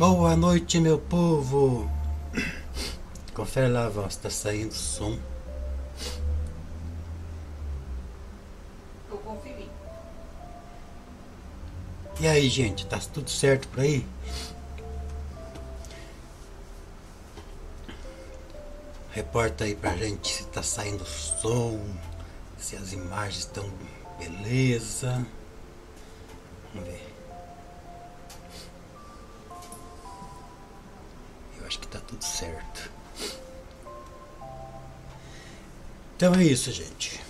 Boa noite, meu povo. Confere lá, se tá saindo som. Tô conferindo. E aí, gente, tá tudo certo por aí? Reporta aí pra gente se tá saindo som, se as imagens estão beleza. Vamos ver. Tudo certo. Então é isso, gente.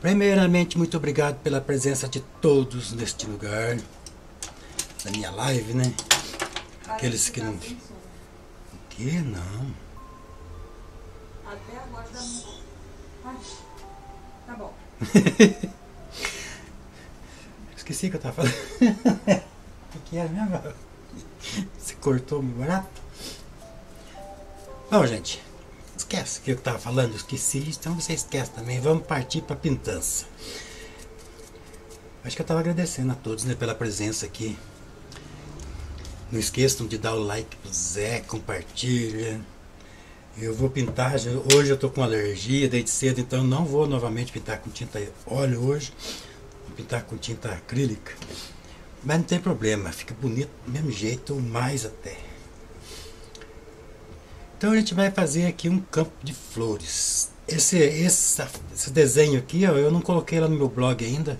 Primeiramente, muito obrigado pela presença de todos neste lugar, na minha live, né? Aqueles que não. O que? Não. Até agora tá. Ai, tá bom. Esqueci que eu tava falando. O que era mesmo? Você cortou meu barato? Bom, gente, esquece que eu tava falando, esqueci, então você esquece também. Vamos partir pra pintança. Acho que eu tava agradecendo a todos né, pela presença aqui. Não esqueçam de dar o like pro Zé, compartilha. Eu vou pintar, hoje eu tô com alergia desde cedo, então não vou novamente pintar com tinta óleo hoje. Vou pintar com tinta acrílica. Mas não tem problema, fica bonito do mesmo jeito, ou mais até. Então a gente vai fazer aqui um campo de flores. Esse, esse, esse desenho aqui, ó, eu não coloquei lá no meu blog ainda.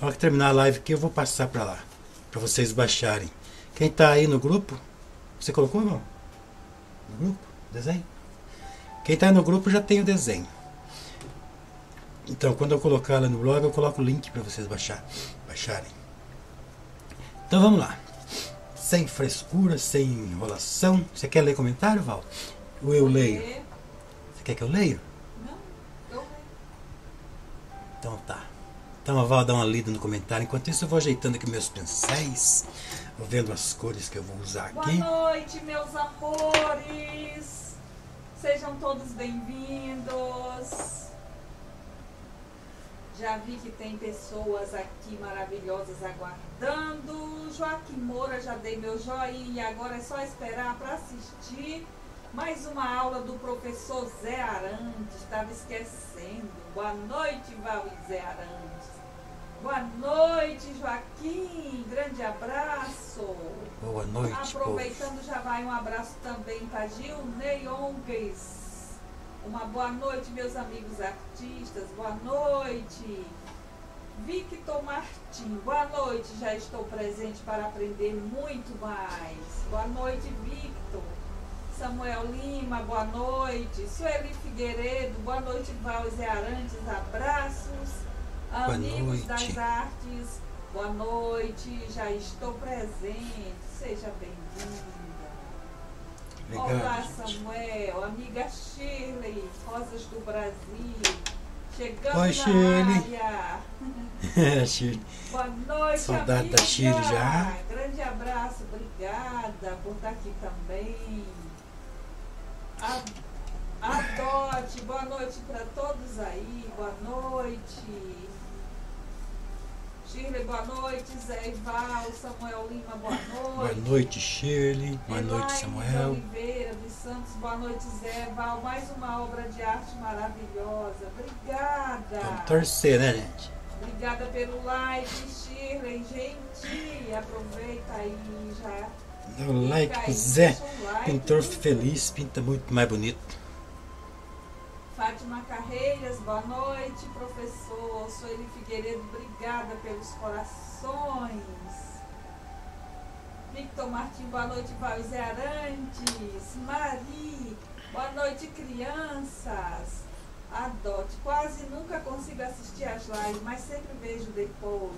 Na hora que terminar a live aqui, eu vou passar para lá, para vocês baixarem. Quem tá aí no grupo, você colocou não? No grupo? Desenho? Quem tá no grupo já tem o desenho. Então, quando eu colocar lá no blog, eu coloco o link para vocês baixar, baixarem. Então vamos lá. Sem frescura, sem enrolação. Você quer ler comentário, Val? Ou eu leio? Você quer que eu leio? Não, eu Então tá. Então a Val dá uma lida no comentário. Enquanto isso eu vou ajeitando aqui meus pincéis. Vou vendo as cores que eu vou usar Boa aqui. noite, meus amores. Sejam todos bem-vindos. Já vi que tem pessoas aqui maravilhosas aguardando. Joaquim Moura, já dei meu joinha. Agora é só esperar para assistir mais uma aula do professor Zé Arantes. Estava esquecendo. Boa noite, Val e Zé Arantes. Boa noite, Joaquim. Grande abraço. Boa noite, povo. Aproveitando, já vai um abraço também para Gil Neongues. Uma boa noite, meus amigos artistas. Boa noite. Victor Martim, boa noite. Já estou presente para aprender muito mais. Boa noite, Victor. Samuel Lima, boa noite. Sueli Figueiredo, boa noite, Val e Zé Arantes. Abraços. Boa Amigos noite. das artes, boa noite. Já estou presente. Seja bem-vinda. Olá, Obrigado, gente. Samuel, amiga Shirley, Rosas do Brasil. Chegando Oi, na Shirley. área. É, Shirley. Boa noite, Saudade amiga. da Shirley já. Grande abraço, obrigada por estar aqui também. A- Adote, boa noite para todos aí, boa noite. Shirley, boa noite. Zé Ival, Samuel Lima, boa noite. Boa noite, Shirley. Boa noite, Elaine de Samuel. Oliveira dos Santos, boa noite, Zé Val. Mais uma obra de arte maravilhosa. Obrigada. Vamos torcer, né, gente? Obrigada pelo like, Shirley. Gente, aproveita aí já. Dá o like pro Zé. um like, Pintor feliz, pinta muito mais bonito. Fátima Carreiras, boa noite, professor. Sueli Figueiredo, obrigada pelos corações. Victor Martim, boa noite, Val Zé Arantes. Mari, boa noite, crianças. Adote, quase nunca consigo assistir as lives, mas sempre vejo depois.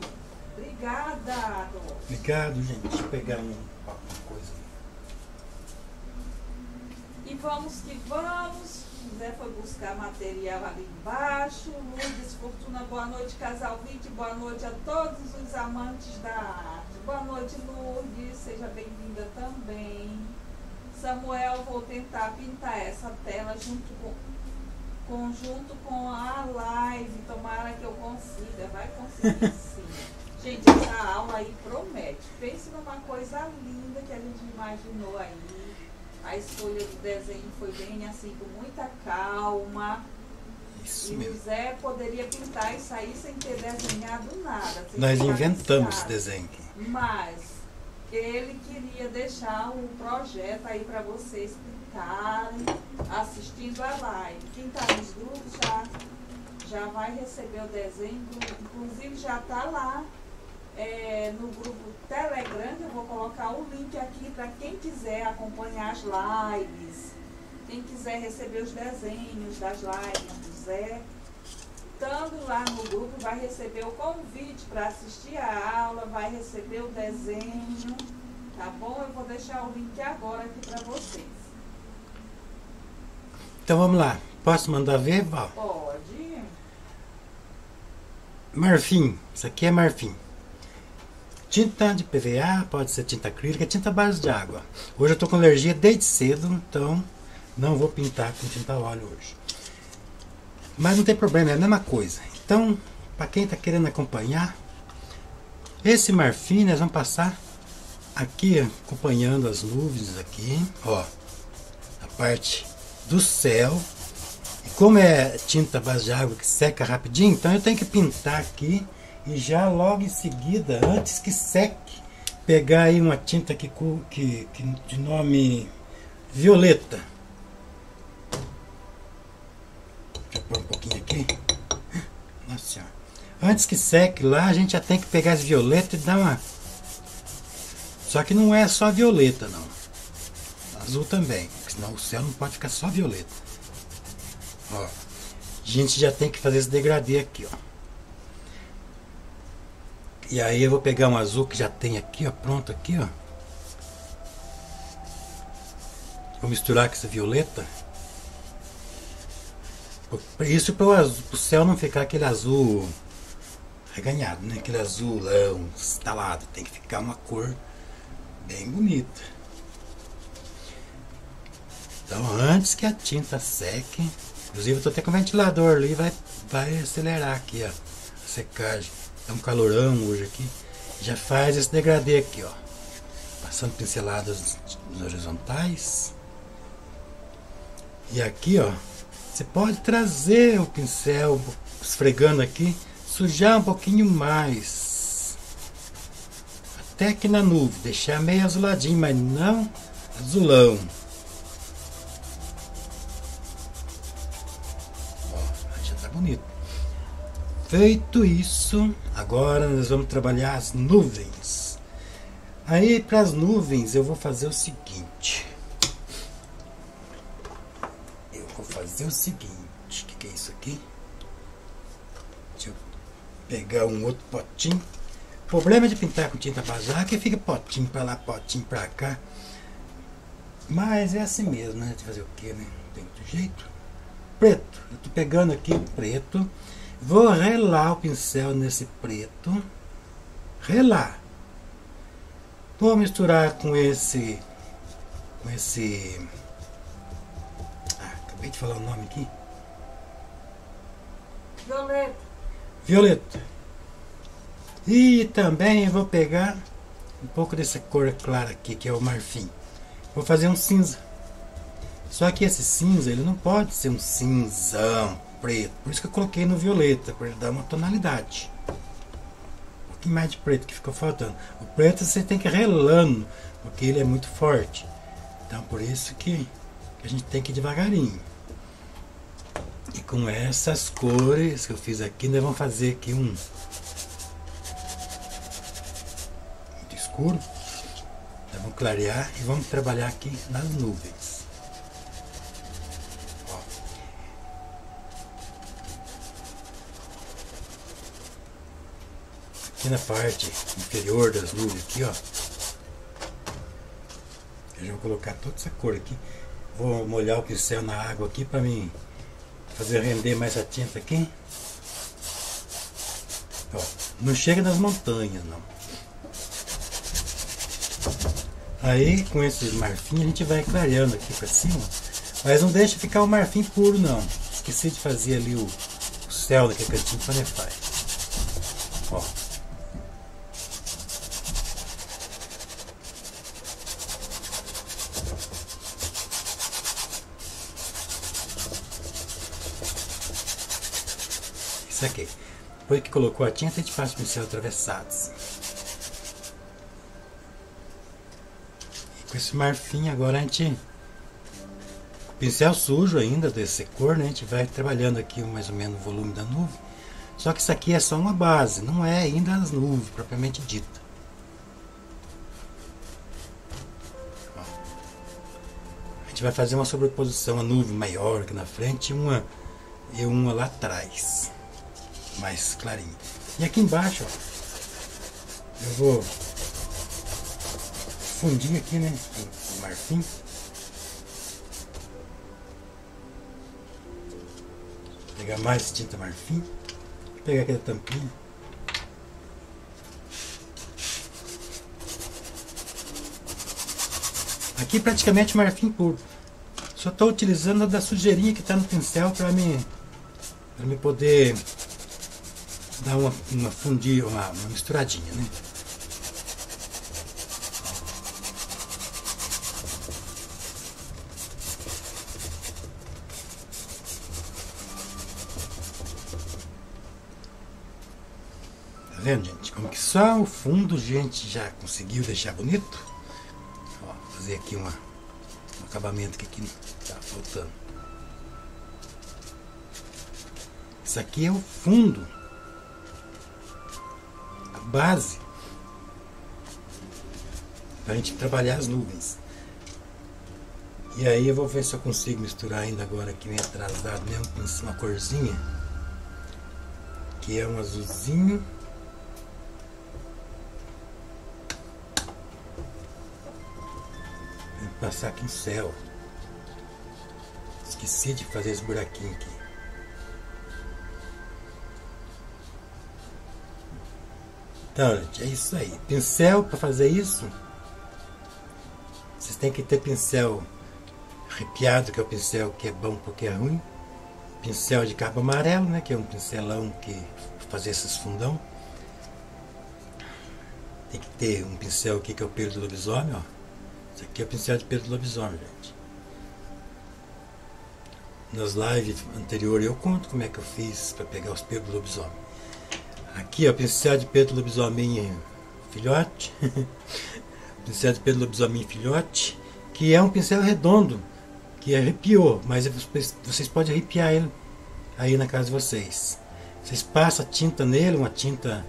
Obrigada, Adote. Obrigado, gente. Deixa eu pegar um, uma coisa. E vamos que vamos. O Zé foi buscar material ali embaixo. Lourdes Fortuna, boa noite, casal 20. Boa noite a todos os amantes da arte. Boa noite, Lourdes. Seja bem-vinda também. Samuel, vou tentar pintar essa tela junto com, conjunto com a live. Tomara que eu consiga. Vai conseguir sim. Gente, essa aula aí promete. Pense numa coisa linda que a gente imaginou aí. A escolha do desenho foi bem assim, com muita calma. Isso e mesmo. o Zé poderia pintar isso aí sem ter desenhado nada. Nós inventamos esse desenho. Mas ele queria deixar um projeto aí para vocês pintarem assistindo a live. Quem está nos grupos já, já vai receber o desenho, inclu- inclusive já está lá é, no grupo Telegram, eu vou colocar o link aqui para quem quiser acompanhar as lives, quem quiser receber os desenhos das lives do Zé. Estando lá no grupo, vai receber o convite para assistir a aula, vai receber o desenho, tá bom? Eu vou deixar o link agora aqui para vocês. Então vamos lá. Posso mandar ver, Val? Pode? Marfim. Isso aqui é marfim. Tinta de PVA, pode ser tinta acrílica, tinta base de água. Hoje eu estou com alergia desde cedo, então não vou pintar com tinta óleo hoje. Mas não tem problema, é a mesma coisa. Então, para quem está querendo acompanhar, esse marfim nós vamos passar aqui, acompanhando as nuvens aqui, ó, a parte do céu. E como é tinta base de água que seca rapidinho, então eu tenho que pintar aqui e já logo em seguida, antes que seque, pegar aí uma tinta que, que, que de nome violeta. Deixa eu pôr um pouquinho aqui. Nossa senhora. Antes que seque lá, a gente já tem que pegar as violetas e dar uma. Só que não é só violeta, não. Azul também, senão o céu não pode ficar só violeta. Ó, a gente já tem que fazer esse degradê aqui, ó. E aí eu vou pegar um azul que já tem aqui, ó, pronto aqui, ó. Vou misturar com essa violeta. Isso para o céu não ficar aquele azul reganhado, né? Aquele azulão instalado. Tem que ficar uma cor bem bonita. Então antes que a tinta seque, inclusive eu tô até com o ventilador ali, vai, vai acelerar aqui ó, a secagem. Tá um calorão hoje aqui. Já faz esse degradê aqui, ó. Passando pinceladas horizontais. E aqui, ó, você pode trazer o pincel esfregando aqui, sujar um pouquinho mais. Até aqui na nuvem, deixar meio azuladinho, mas não azulão. Ó, já tá bonito. Feito isso, agora nós vamos trabalhar as nuvens. Aí para as nuvens eu vou fazer o seguinte. Eu vou fazer o seguinte. O que, que é isso aqui? Deixa eu pegar um outro potinho. O problema de pintar com tinta basal é que fica potinho para lá, potinho para cá. Mas é assim mesmo, né? Que fazer o que, né? Tem outro jeito. Preto. Eu tô pegando aqui o preto. Vou relar o pincel nesse preto. Relar. Vou misturar com esse. Com esse. Ah, acabei de falar o nome aqui. Violeta, Violeta. E também vou pegar um pouco dessa cor clara aqui, que é o marfim. Vou fazer um cinza. Só que esse cinza, ele não pode ser um cinzão preto. Por isso que eu coloquei no violeta, para ele dar uma tonalidade. Um pouquinho mais de preto que ficou faltando. O preto você tem que relando, porque ele é muito forte. Então por isso que a gente tem que ir devagarinho. E com essas cores que eu fiz aqui, nós vamos fazer aqui um muito escuro. Nós vamos clarear e vamos trabalhar aqui nas nuvens. Ó. Aqui na parte inferior das nuvens aqui, ó. Eu já vou colocar toda essa cor aqui. Vou molhar o pincel na água aqui para mim fazer render mais a tinta aqui. Ó, não chega nas montanhas, não. Aí, com esse marfim, a gente vai clareando aqui para cima. Mas não deixa ficar o marfim puro, não. Esqueci de fazer ali o, o céu daquele cantinho para faz. Ó. Isso aqui. Depois que colocou a tinta, a gente passa o pincel atravessados. Com esse marfim agora a gente pincel sujo ainda desse cor, né? A gente vai trabalhando aqui mais ou menos o volume da nuvem. Só que isso aqui é só uma base, não é ainda as nuvens propriamente dita. A gente vai fazer uma sobreposição, a nuvem maior aqui na frente e uma, e uma lá atrás, mais clarinha. E aqui embaixo, ó, eu vou fundir aqui, né, o marfim. Pegar mais tinta marfim. Pegar aquela tampinha. Aqui praticamente marfim puro. Só estou utilizando a da sujeirinha que está no pincel para me, me poder dar uma, uma fundir, uma, uma misturadinha, né? vendo, gente? Como que só o fundo gente já conseguiu deixar bonito. Ó, fazer aqui uma, um acabamento que aqui tá faltando. Isso aqui é o fundo. A base. Pra gente trabalhar as nuvens. E aí eu vou ver se eu consigo misturar ainda agora aqui meio atrasado mesmo com uma corzinha. Que é um azulzinho. passar aqui no céu. Esqueci de fazer esse buraquinho aqui. Então, gente, é isso aí. Pincel para fazer isso. Vocês têm que ter pincel arrepiado, que é o pincel que é bom porque é ruim. Pincel de cabo amarelo, né, que é um pincelão que fazer esses fundão. Tem que ter um pincel aqui que é o pelo do lobisomem, ó. Esse aqui é o pincel de pelo do lobisomem, gente. Nas lives anteriores eu conto como é que eu fiz para pegar os pelos do lobisomem. Aqui, ó, pincel de pelo do lobisomem filhote. pincel de pelo do lobisomem filhote, que é um pincel redondo, que arrepiou, mas vocês podem arrepiar ele aí na casa de vocês. Vocês passam tinta nele, uma tinta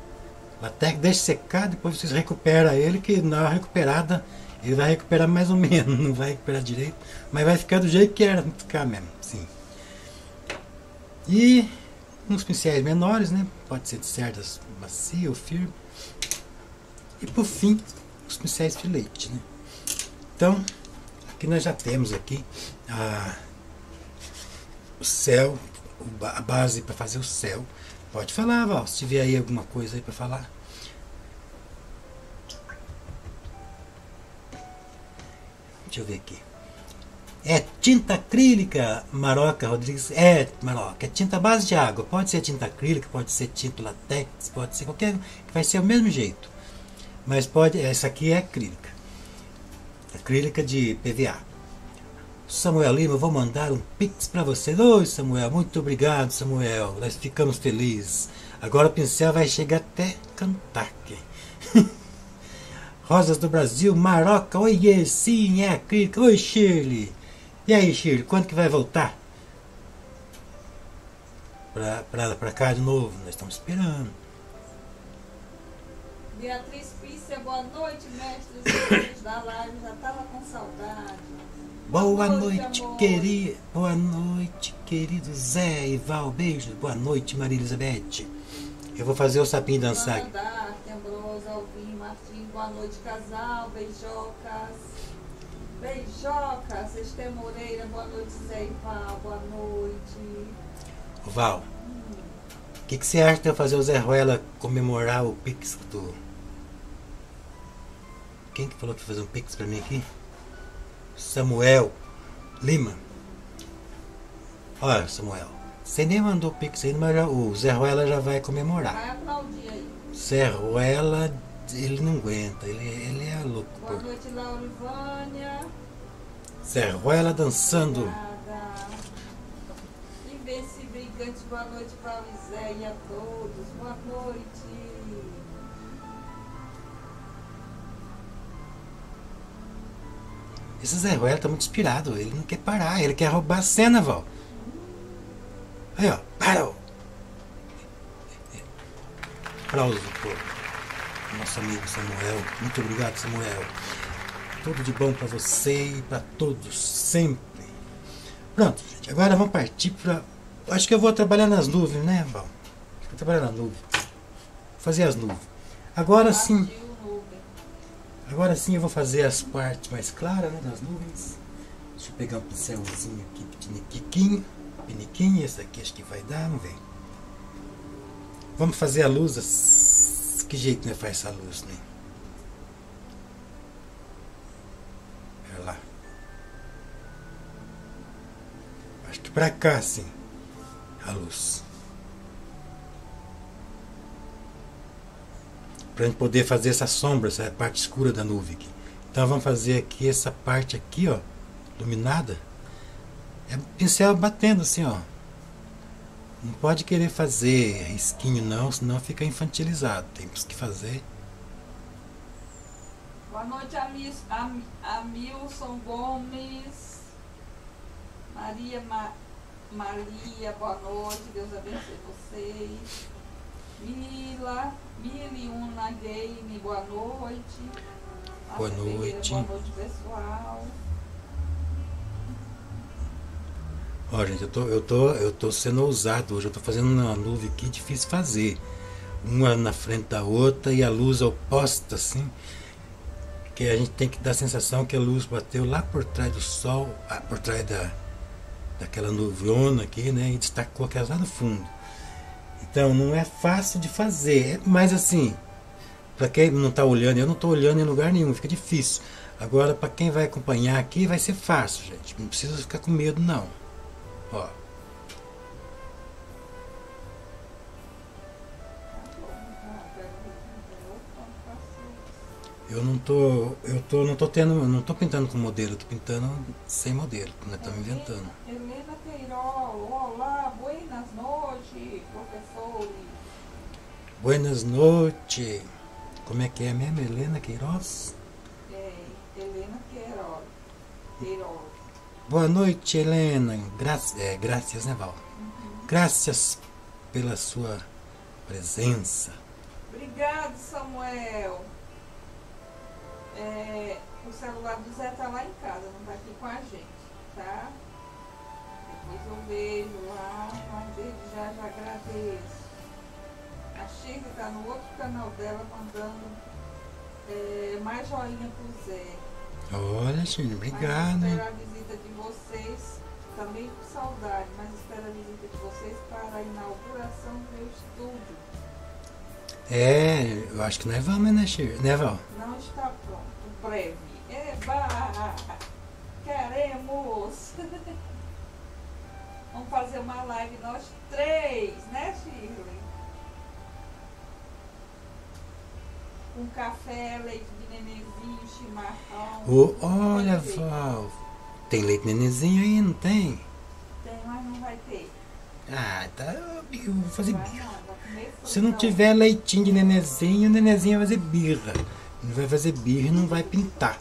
latex, deixa secar, depois vocês recuperam ele, que na recuperada ele vai recuperar mais ou menos, não vai recuperar direito, mas vai ficar do jeito que era ficar mesmo, sim. E uns pincéis menores, né? Pode ser de cerdas macio ou firme. E por fim, os pincéis filete, né? Então, aqui nós já temos aqui a, o céu, a base para fazer o céu. Pode falar, Val, se tiver aí alguma coisa aí para falar. Deixa eu ver aqui. É tinta acrílica, Maroca Rodrigues. É, Maroca, é tinta base de água. Pode ser tinta acrílica, pode ser tinta latex, pode ser qualquer. Vai ser o mesmo jeito. Mas pode. Essa aqui é acrílica. Acrílica de PVA. Samuel Lima, vou mandar um pix para você. Oi, Samuel, muito obrigado, Samuel. Nós ficamos felizes. Agora o pincel vai chegar até Kentucky. Rosas do Brasil, Maroca, oiê, sim, é acrílica. Oi, Shirley. E aí, Shirley, quando que vai voltar? Pra, pra, pra cá de novo, nós estamos esperando. Beatriz Pícia, boa noite, mestres da live, já estava com saudade. Boa, boa noite, noite querido. Boa noite, querido Zé e Val. Beijo. Boa noite, Maria Elizabeth. Eu vou fazer o sapinho dançar. Andar, Ambrosa, Alvim, Martim, boa noite, casal, beijocas. Beijocas, Esther Moreira, boa noite, Zé Val, boa noite. Val, o hum. que, que você acha de eu fazer o Zé Ruela comemorar o Pix do. Quem que falou que fazer um Pix pra mim aqui? Samuel Lima. Olha, Samuel. Você nem mandou pix ainda, mas já, o Zé Ruela já vai comemorar. Vai aplaudir aí. Zé Ruela, ele não aguenta, ele, ele é louco. Boa noite, Laurivânia. Zé Ruela dançando. Obrigada. Venci Brigantes, boa noite para o Zé e a todos. Boa noite. Esse Zé Ruela tá muito inspirado. Ele não quer parar, ele quer roubar a cena, Val. Aí, ó. Parou. Aplauso pro nosso amigo Samuel. Muito obrigado, Samuel. Tudo de bom para você e para todos, sempre. Pronto, gente. Agora vamos partir para. Acho que eu vou trabalhar nas nuvens, né, Val? Vou trabalhar nas nuvens. Fazer as nuvens. Agora sim. Nuvem. Agora sim eu vou fazer as partes mais claras né, das nuvens. Deixa eu pegar um pincelzinho aqui, piniquiquinho. Piniquinho, esse aqui acho que vai dar, vamos ver. Vamos fazer a luz. as- Que jeito né, faz essa luz, né? Olha lá. Acho que pra cá, sim. A luz. Pra gente poder fazer essa sombra, essa parte escura da nuvem aqui. Então vamos fazer aqui essa parte aqui, ó, iluminada. É pincel batendo assim, ó. Não pode querer fazer risquinho não, senão fica infantilizado. Temos que fazer. Boa noite, Am, Amilson Gomes. Maria Ma, Maria, boa noite. Deus abençoe vocês. Mila, Miliuna Game, boa noite. Boa noite. Boa noite, pessoal. Ó, gente, eu tô, eu tô, eu tô sendo ousado hoje. Eu tô fazendo uma nuvem aqui difícil fazer. Uma na frente da outra e a luz oposta, assim. Que a gente tem que dar a sensação que a luz bateu lá por trás do sol, por trás da, daquela nuviona aqui, né? E destacou aquelas lá no fundo. Então não é fácil de fazer, mas assim, para quem não está olhando, eu não estou olhando em lugar nenhum, fica difícil. Agora, para quem vai acompanhar aqui, vai ser fácil, gente. Não precisa ficar com medo, não. Ó, eu não tô, eu tô, não tô tendo, não tô pintando com modelo, tô pintando sem modelo, né? Estamos inventando. Helena Queiroz, olá, buenas noites, professores. Buenas noites. Como é que é mesmo, Helena Queiroz? É, Helena Queiroz. Queiroz. Boa noite, Helena. Gra é, graças, né, Val? Graças pela sua presença. Obrigado, Samuel. É, o celular do Zé tá lá em casa, não tá aqui com a gente, tá? Depois eu vejo lá, mas desde já já agradeço. A Shirley tá no outro canal dela mandando é, mais joinha pro Zé. Olha, Mas obrigado. espero a visita de vocês, também com saudade, mas espero a visita de vocês para a inauguração do meu estúdio. É, eu acho que nós vamos, né, Shir? Né, Val? Não está pronto, breve. Eba! Queremos! Vamos fazer uma live nós três, né, Shirley? Com café, leite de nenenzinho, chimarrão. Ô, olha. Val. Tem leite nenezinho aí, não tem? Tem, mas não vai ter. Ah, tá. Eu vou fazer Vai birra. não, Se não tiver leitinho de nenezinho, o nenezinho vai fazer birra. Não vai fazer birra e não vai pintar.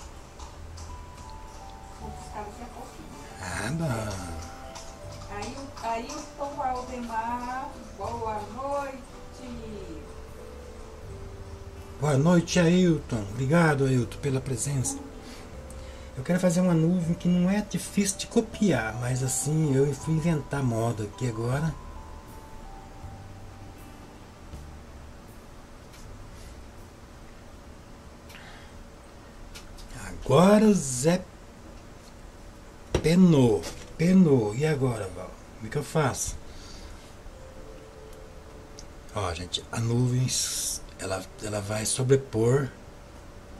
Ah, bom. Aí, o- aí o Tom Valdemar, boa noite. Boa noite, Ailton. Obrigado, Ailton, pela presença. Eu quero fazer uma nuvem que não é difícil de copiar, mas assim, eu fui inventar moda aqui agora. Agora o Zé penou, penou. E agora, Val? Como é que eu faço? Ó, gente, a nuvem ela, ela vai sobrepor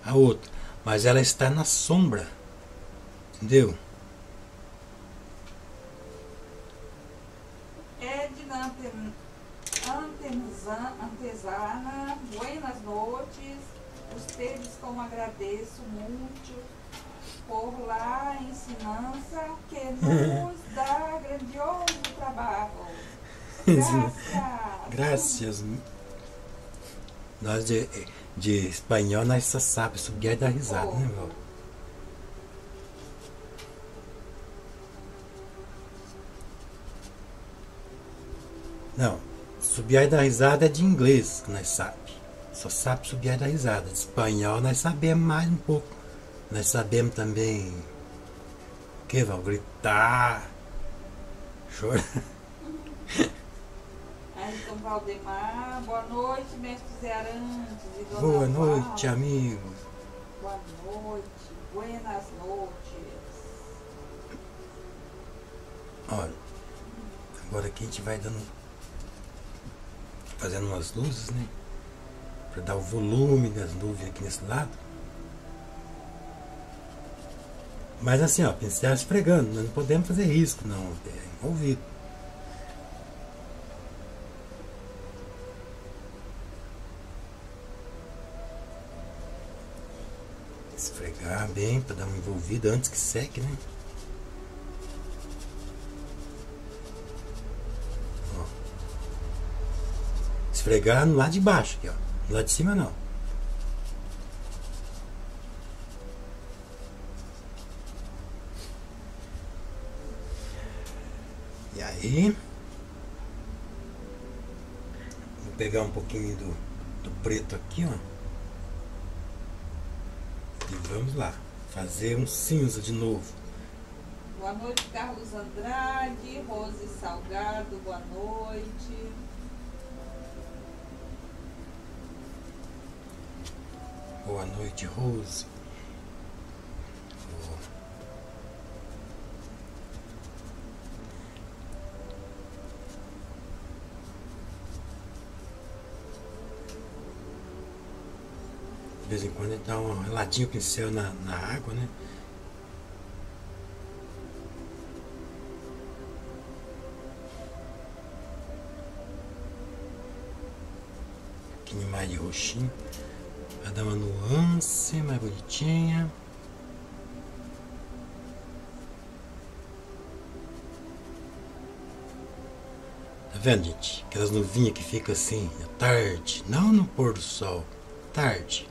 a outra, mas ela está na sombra, entendeu? Antesana, buenas noites. Ustedes como agradeço muito por lá ensinança que nos dá grandioso trabalho. Graças. Graças. Nós de, de espanhol nós só sabemos subir e dar risada, né, vó? Não, subir dar risada é de inglês nós sabemos. Só sabe subir dar risada. De espanhol nós sabemos mais um pouco. Nós sabemos também que, vão gritar, chorar. Ayrton Valdemar, boa noite, mestre Zé Arantes e dona Boa noite, amigos. Boa noite, buenas noites. Olha, agora aqui a gente vai dando. Fazendo umas luzes, né? Pra dar o volume das nuvens aqui nesse lado. Mas assim, ó, pincel esfregando, nós não podemos fazer risco, não. É envolvido. Bem para dar uma envolvida antes que seque, né? Ó. Esfregar no lado de baixo aqui, ó. No lado de cima não. E aí. Vou pegar um pouquinho do, do preto aqui, ó. Vamos lá. Fazer um cinza de novo. Boa noite, Carlos Andrade, Rose Salgado, boa noite. Boa noite, Rose. Ó. De vez em quando ele dá um reladinho o pincel na, na água, né? Um mais de roxinho. Vai dar uma nuance mais bonitinha. Tá vendo, gente? Aquelas nuvinhas que ficam assim, à tarde. Não no pôr do sol. Tarde.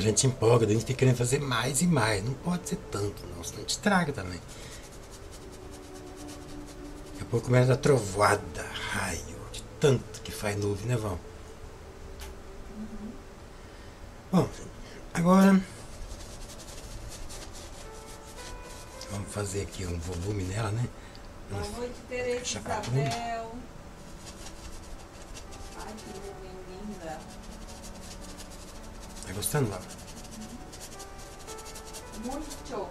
A gente empolga, a gente fica querendo fazer mais e mais. Não pode ser tanto, não, senão a gente estraga também. Daqui a pouco começa a trovoada, raio, de tanto que faz nuvem, né, Vão? Bom, agora vamos fazer aqui um volume nela, né? Boa noite, Tereza. Isabel. Ai, que linda. Tá gostando, Laura? Muito.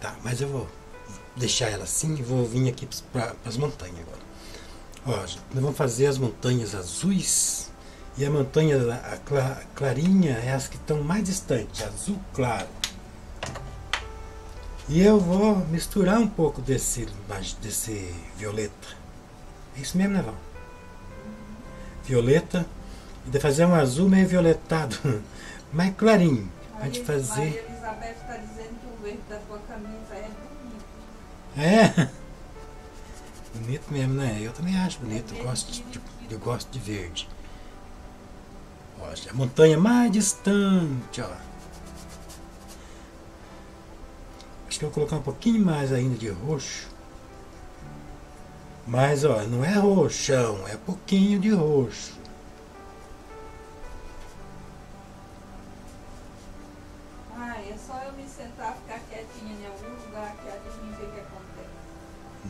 Tá, mas eu vou deixar ela assim e vou vir aqui para as montanhas agora. Ó, nós vamos fazer as montanhas azuis e a montanha a cla- clarinha é as que estão mais distantes, azul claro. E eu vou misturar um pouco desse, desse violeta. É isso mesmo, né, Val? Violeta e de fazer um azul meio violetado, mais clarinho. Pra gente fazer. Maria Elizabeth está dizendo que o verde da tua camisa. É. Bonito mesmo, né? Eu também acho bonito. Eu gosto de, eu gosto de verde. Ó, a montanha mais distante, ó. Acho que eu vou colocar um pouquinho mais ainda de roxo. Mas, ó, não é roxão, é pouquinho de roxo.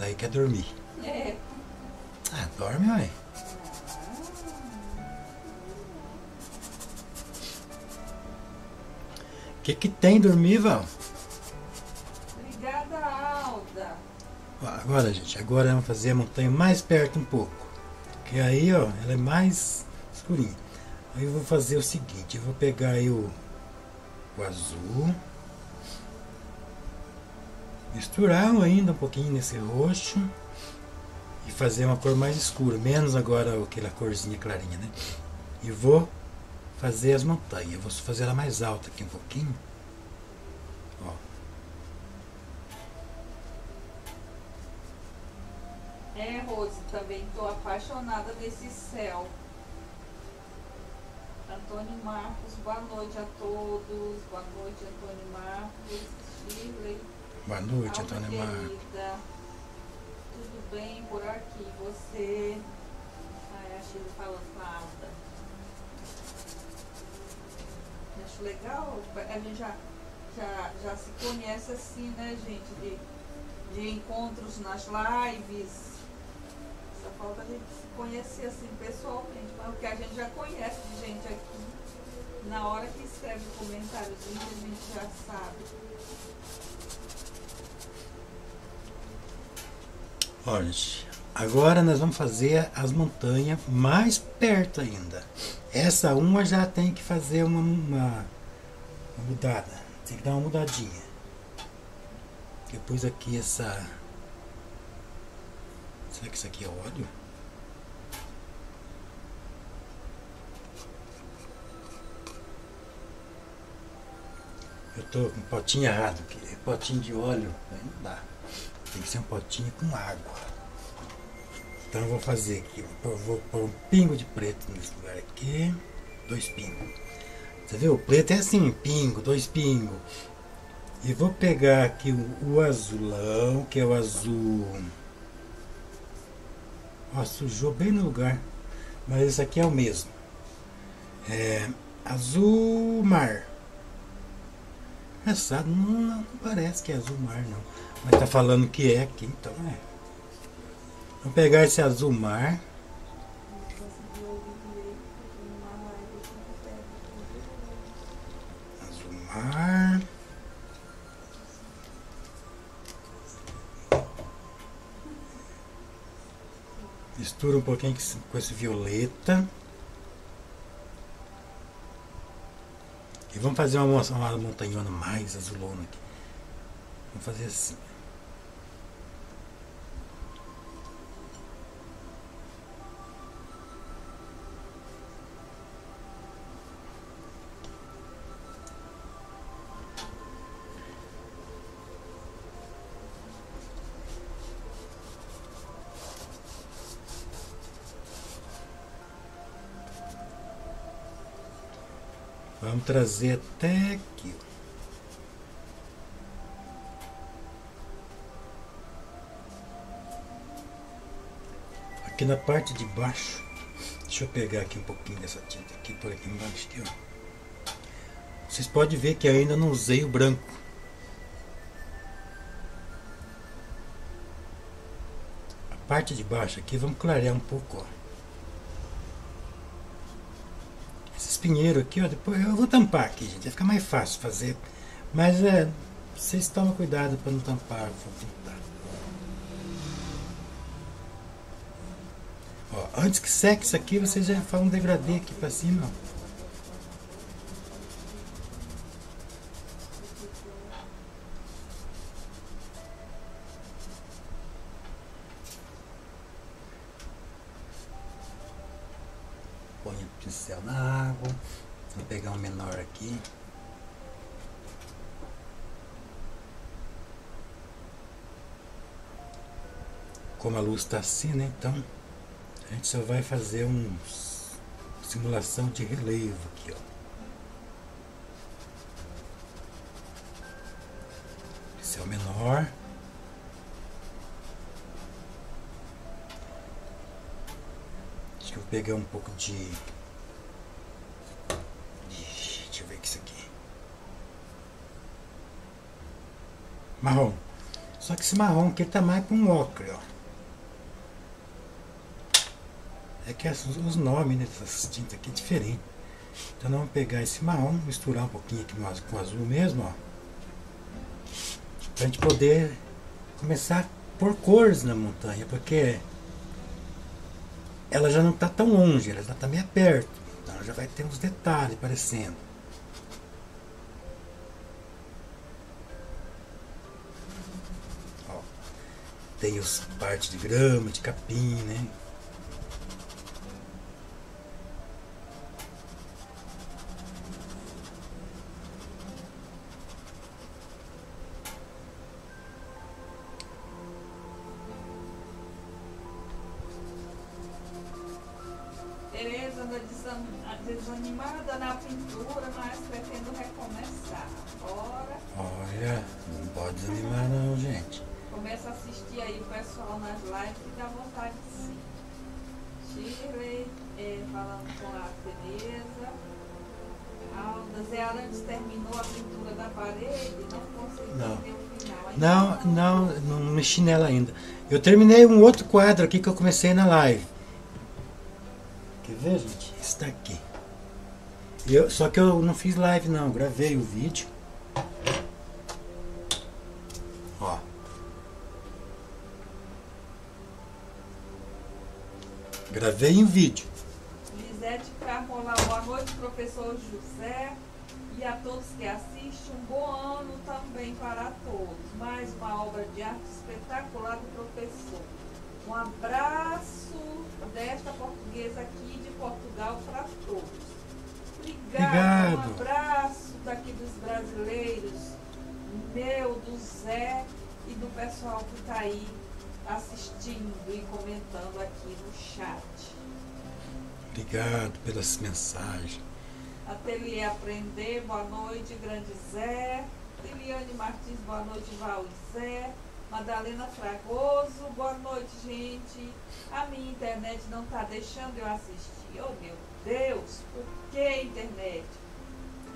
Daí quer dormir. É. Ah, dorme, ué. O que, que tem dormir, Val? Obrigada, Agora, gente, agora vamos fazer a montanha mais perto um pouco. Que aí, ó, ela é mais escurinha. Aí eu vou fazer o seguinte, eu vou pegar aí o, o azul. Misturar ainda um pouquinho nesse roxo. E fazer uma cor mais escura, menos agora aquela corzinha clarinha, né? E vou fazer as montanhas. Vou fazer ela mais alta aqui um pouquinho. É, Rose, também estou apaixonada nesse céu. Antônio Marcos, boa noite a todos. Boa noite, Antônio Marcos. Shirley. Boa noite, Antônio Marcos. Tudo bem por aqui? Você. Ai, a Shirley falando com a Alda. Acho legal. A gente já, já, já se conhece assim, né, gente? De, de encontros nas lives só falta a gente se conhecer assim pessoalmente, mas o que a gente já conhece de gente aqui, na hora que escreve o comentário, a gente já sabe. Olha, agora nós vamos fazer as montanhas mais perto ainda. Essa uma já tem que fazer uma, uma, uma mudada, tem que dar uma mudadinha. Depois aqui essa Será que isso aqui é óleo? Eu tô com um potinho errado aqui. Potinho de óleo. Não dá. Tem que ser um potinho com água. Então eu vou fazer aqui. Eu vou pôr um pingo de preto nesse lugar aqui. Dois pingos. Você viu? O preto é assim, pingo, dois pingos. E vou pegar aqui o, o azulão, que é o azul Ó, sujou bem no lugar. Mas esse aqui é o mesmo. É azul mar. Engraçado, não, não, parece que é azul mar não. Mas tá falando que é aqui, então é. Vou pegar esse azul mar. Azul mar. Mistura um pouquinho com esse violeta. E vamos fazer uma, uma montanhona mais azulona aqui. Vamos fazer assim. Vamos trazer até aqui. Aqui na parte de baixo, deixa eu pegar aqui um pouquinho dessa tinta aqui por aqui embaixo. Aqui, ó. Vocês podem ver que ainda não usei o branco. A parte de baixo aqui, vamos clarear um pouco, ó. Espinheiro aqui, ó. Depois eu vou tampar aqui, gente. Vai ficar mais fácil fazer. Mas é. Vocês tomam cuidado para não tampar. Ó, antes que seque isso aqui, vocês já fazem um degradê aqui para cima, ó. Está assim, né? Então a gente só vai fazer uma simulação de relevo aqui, ó. Esse é o menor. Acho que eu vou pegar um pouco de. Deixa eu ver que isso aqui. Marrom. Só que esse marrom aqui tá mais para um ocre, ó. É que os nomes dessas tintas aqui é diferente. Então vamos pegar esse marrom, misturar um pouquinho aqui com azul mesmo, ó. Pra gente poder começar a pôr cores na montanha, porque ela já não está tão longe, ela já está meio perto. Então ela já vai ter uns detalhes aparecendo. Ó, tem os partes de grama, de capim, né? Mexi nela ainda. Eu terminei um outro quadro aqui que eu comecei na live. Quer ver, gente? Esse daqui. Eu, só que eu não fiz live não, gravei o vídeo. Ó. Gravei em vídeo. Lisete Carmola, boa noite, professor José. E a todos que assistem, um bom ano também para todos. Mais uma obra de arte espetacular do professor. Um abraço desta portuguesa aqui de Portugal para todos. Obrigada, um Obrigado. abraço daqui dos brasileiros, meu, do Zé e do pessoal que está aí assistindo e comentando aqui no chat. Obrigado pelas mensagens. Ateliê Aprender, boa noite, grande Zé. Liliane Martins, boa noite, Val Zé. Madalena Fragoso, boa noite, gente. A minha internet não está deixando eu assistir. Oh, meu Deus, por que internet?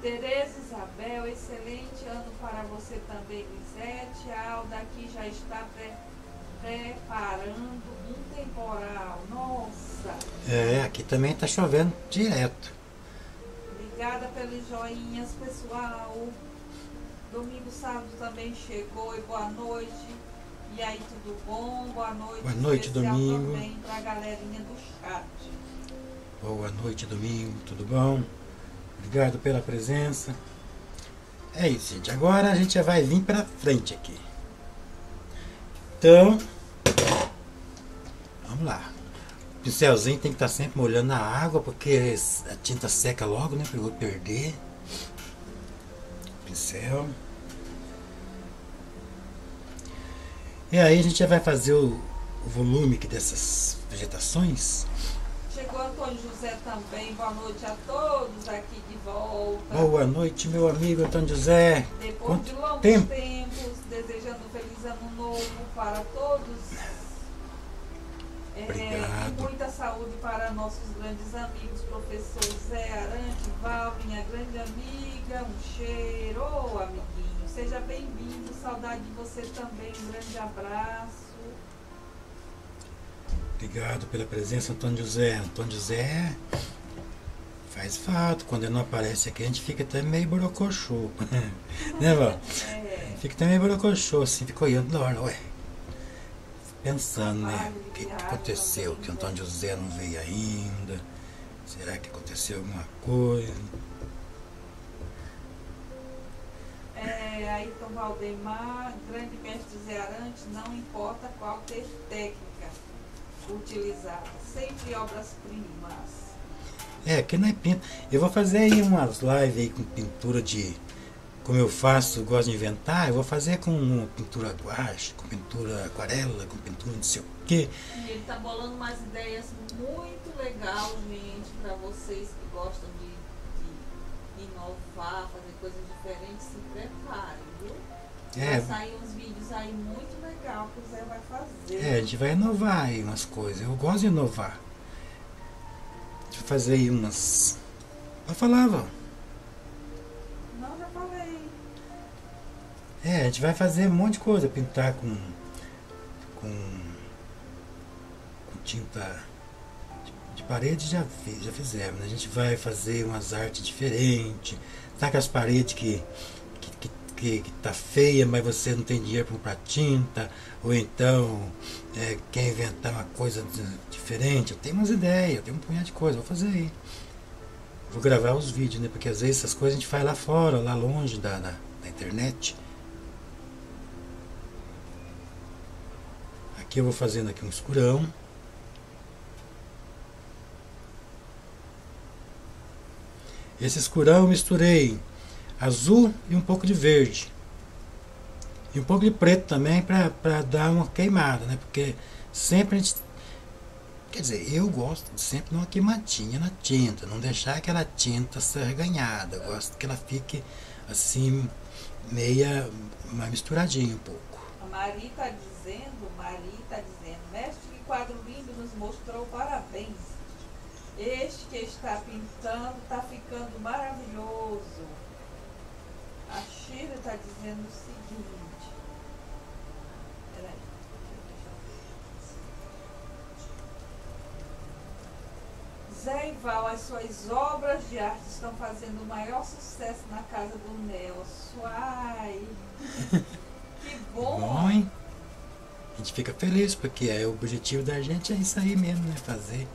Tereza Isabel, excelente ano para você também, Lisete. A Alda aqui já está pre- preparando um temporal. Nossa! É, aqui também tá chovendo direto. Obrigada pelos joinhas, pessoal. Domingo, sábado também chegou e boa noite. E aí, tudo bom? Boa noite. Boa noite, domingo. também pra galerinha do chat. Boa noite, domingo, tudo bom? Obrigado pela presença. É isso, gente. Agora a gente já vai vir pra frente aqui. Então, vamos lá. Pincelzinho tem que estar sempre molhando na água, porque a tinta seca logo, né? Pra eu perder. Pincel. E aí a gente já vai fazer o, o volume aqui dessas vegetações. Chegou Antônio José também. Boa noite a todos aqui de volta. Boa noite, meu amigo Antônio José. Depois Quanto de longos tempo? tempos, desejando um feliz ano novo para todos. É, e muita saúde para nossos grandes amigos, professor Zé Arante, Val, minha grande amiga, um cheiro, ô amiguinho, seja bem-vindo, saudade de você também, um grande abraço. Obrigado pela presença, Antônio José. Antônio José faz falta. Quando ele não aparece aqui, a gente fica até meio borocochô. né, Val? É, Fica até meio borocochô, assim, fica olhando na hora, ué. Pensando, né? O que, que aconteceu? Que o? Antônio José não veio ainda? Será que aconteceu alguma coisa? é, Ayrton Valdemar, grande mestre Zé Arante, não importa qual técnica utilizada, sempre obras-primas. É, que não é pinta. Eu vou fazer aí umas lives aí com pintura de. Como eu faço, eu gosto de inventar, eu vou fazer com pintura guache, com pintura aquarela, com pintura não sei o quê. E ele tá bolando umas ideias muito legais, gente, para vocês que gostam de, de inovar, fazer coisas diferentes, se preparem, viu? É, Vai sair uns vídeos aí muito legal que o Zé vai fazer. é, a gente vai inovar aí umas coisas. Eu gosto de inovar. Eu fazer aí umas. Eu falava. Não, já falei. É, a gente vai fazer um monte de coisa, pintar com. com. com tinta de, de parede já, fiz, já fizemos. né? A gente vai fazer umas artes diferentes. Sabe aquelas paredes que, que, que, que, que tá feia, mas você não tem dinheiro para comprar tinta, ou então é, quer inventar uma coisa diferente. Eu tenho umas ideias, eu tenho um punhado de coisa, vou fazer aí. Vou gravar os vídeos, né? Porque às vezes essas coisas a gente faz lá fora, lá longe da, da, da internet. Aqui eu vou fazendo aqui um escurão. Esse escurão eu misturei azul e um pouco de verde. E um pouco de preto também para dar uma queimada, né? Porque sempre a gente. Quer dizer, eu gosto de sempre de uma queimadinha na tinta, não deixar aquela tinta ser ganhada. Eu gosto que ela fique assim, meia mais misturadinha um pouco. A Mari está dizendo, Mari está dizendo, mestre que quadro lindo nos mostrou parabéns. Este que está pintando está ficando maravilhoso. A Shira está dizendo o seguinte. Peraí. Zé Ival, as suas obras de arte estão fazendo o maior sucesso na casa do Nelson. Ai, que bom! Bom, hein? A gente fica feliz, porque é, o objetivo da gente é isso aí mesmo, né? Fazer.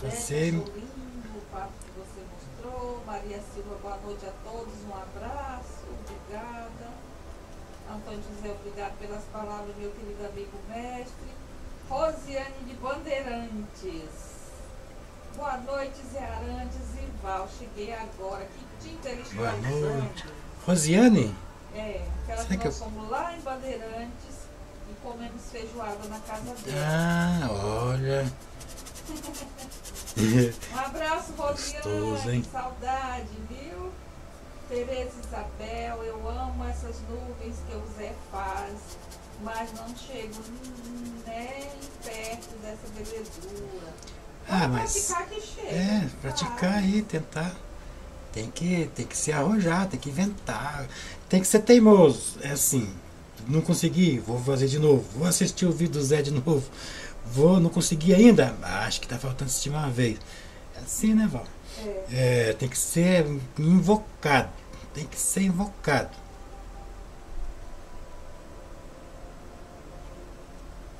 Você... lindo o papo que você mostrou. Maria Silva, boa noite a todos. Um abraço. Obrigada. Antônio José, obrigado pelas palavras, meu querido amigo mestre. Rosiane de Bandeirantes. Boa noite, Zé Arantes e Val. Cheguei agora. Que tinta eles Boa noite. Rosiane? É, aquela que nós fomos lá em Bandeirantes comemos feijoada na casa dela. Ah, olha. um abraço, Rosiane. Saudade, viu? Tereza Isabel, eu amo essas nuvens que o Zé faz, mas não chego nem perto dessa belezura. Ah, mas praticar que chega. É, praticar aí, tentar. Tem que, tem que se arrojar, tem que inventar, tem que ser teimoso. É assim, não consegui, vou fazer de novo, vou assistir o vídeo do Zé de novo, vou, não consegui ainda, acho que tá faltando assistir uma vez. É assim, né, Val? É. É, tem que ser invocado, tem que ser invocado.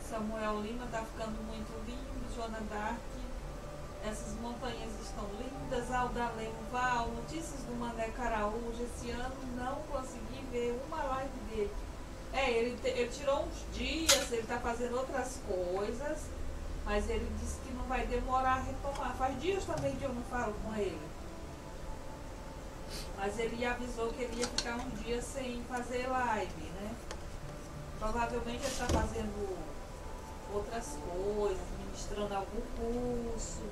Samuel Lima tá ficando muito lindo, Joana Dark essas montanhas estão lindas. Alda Val, notícias do Mané Caraújo. Esse ano não consegui ver uma live dele. É, ele, te, ele tirou uns dias, ele está fazendo outras coisas, mas ele disse que não vai demorar a retomar. Faz dias também que eu não falo com ele. Mas ele avisou que ele ia ficar um dia sem fazer live, né? Provavelmente ele está fazendo outras coisas, ministrando algum curso.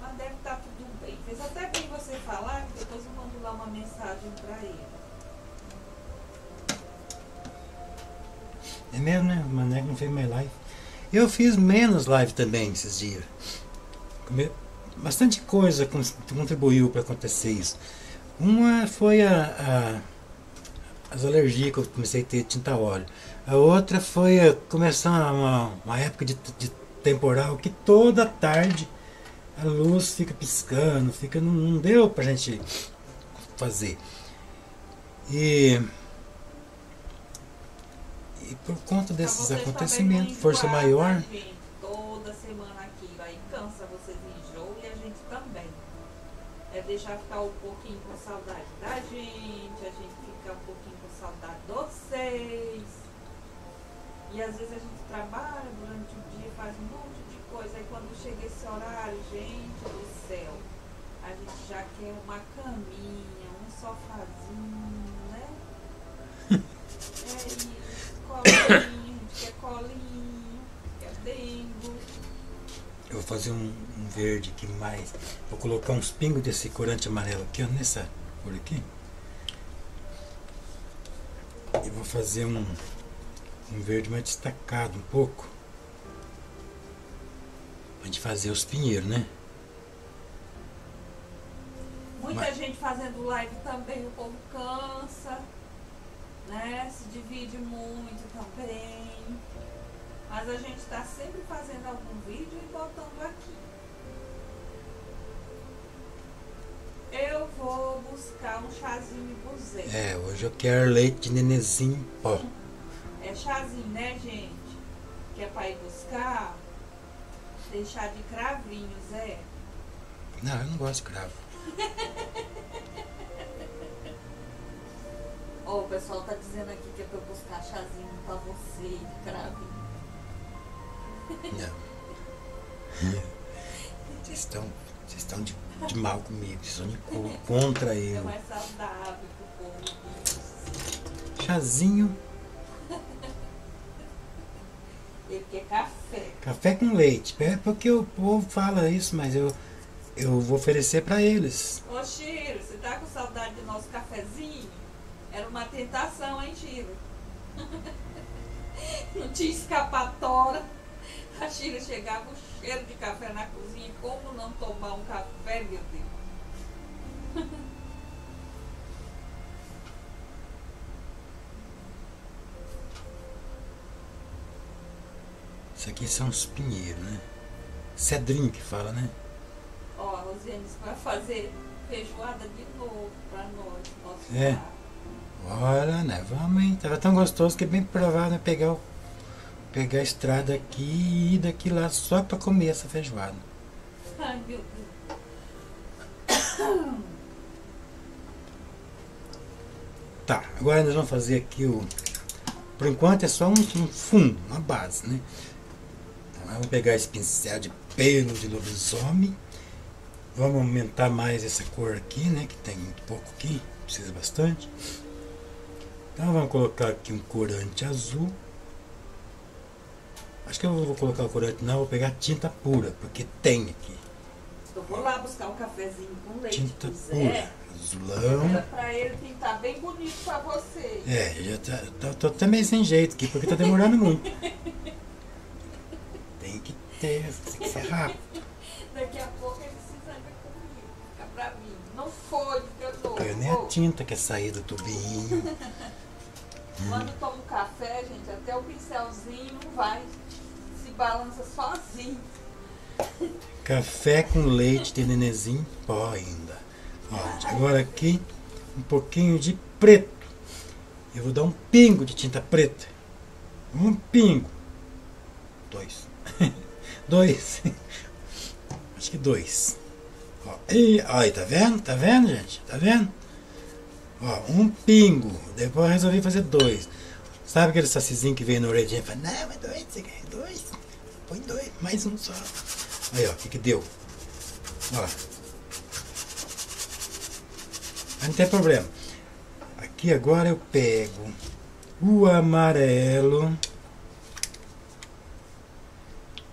Mas deve estar tá tudo bem. Fez até bem você falar, que depois eu mando lá uma mensagem para ele. É mesmo, né? O Mané não fez mais live. Eu fiz menos live também esses dias. Bastante coisa contribuiu para acontecer isso. Uma foi a, a, as alergias que eu comecei a ter tinta óleo. A outra foi a, começar uma, uma época de, de temporal que toda tarde a luz fica piscando, fica não, não deu pra gente fazer. E, e por conta desses acontecimentos, força maior. Toda semana aqui, aí cansa, vocês enjoam e a gente também. É deixar ficar um pouquinho com saudade da gente, a gente fica um pouquinho com saudade de vocês. E às vezes a gente trabalha durante o dia, faz um monte coisa. Aí quando chega esse horário, gente do céu, a gente já quer uma caminha, um sofazinho, né? É isso, colinho, gente colinho, quer dengo. Eu vou fazer um, um, verde aqui mais. Vou colocar uns pingos desse corante amarelo aqui, ó, nessa cor aqui. E vou fazer um, um verde mais destacado um pouco de fazer os pinheiros, né? Muita Mas... gente fazendo live também, o povo cansa, né? Se divide muito também. Mas a gente está sempre fazendo algum vídeo e botando aqui. Eu vou buscar um chazinho Zé. É, hoje eu quero leite de nenezinho em pó. É chazinho, né, gente? Que é pra ir buscar. Deixar de cravinho, Zé. Não, eu não gosto de cravo. Ó, o pessoal tá dizendo aqui que é pra eu buscar chazinho pra você de cravinho. Não. Vocês estão, vocês estão de, de mal comigo, vocês estão contra É eu. mais saudável pro povo. Chazinho, Ele quer café. café com leite. É porque o povo fala isso, mas eu, eu vou oferecer pra eles. Ô, Chiro, você tá com saudade do nosso cafezinho? Era uma tentação, hein, Chiro? Não tinha escapatória. A Chiro chegava o cheiro de café na cozinha. Como não tomar um café, meu Deus? Isso aqui são os pinheiros, né? Cedrinho que fala, né? Ó, a Rosiane vai fazer feijoada de novo pra nós. Nosso É. lar. Bora, né? Vamos, hein? Tava tão gostoso que é bem provável pegar, o, pegar a estrada aqui e ir daqui lá só pra comer essa feijoada. Ai, meu Deus. Tá, agora nós vamos fazer aqui o. Por enquanto é só um, um fundo, uma base, né? Então, vamos pegar esse pincel de pelo de lobisomem. Vamos aumentar mais essa cor aqui, né? Que tem muito pouco aqui, precisa bastante. Então vamos colocar aqui um corante azul. Acho que eu não vou colocar o corante não, vou pegar tinta pura, porque tem aqui. Eu vou lá buscar um cafezinho com leite Tinta pura. Azulão. Pra ele pintar bem bonito pra você. É, já tá, tô, tô até meio sem jeito aqui, porque tá demorando muito. Tem que ter, tem que ser rápido. Daqui a pouco ele se zanga comigo. Fica pra mim. Não foi, porque eu Eu nem a tinta quer sair do tubinho. Quando toma um café, gente, até o pincelzinho vai. Se balança sozinho. Café com leite de nenezinho em pó ainda. Gente, agora aqui, um pouquinho de preto. Eu vou dar um pingo de tinta preta. Um pingo. Dois. dois. Acho que dois. Ó, tá vendo? Tá vendo, gente? Tá vendo? Ó, um pingo. Depois eu resolvi fazer dois. Sabe aquele sacizinho que veio na orelhinha e fala, não, é dois, você quer dois? Põe dois, mais um só. Aí, ó, o que que deu? Ó. Mas não tem problema. Aqui agora eu pego o amarelo.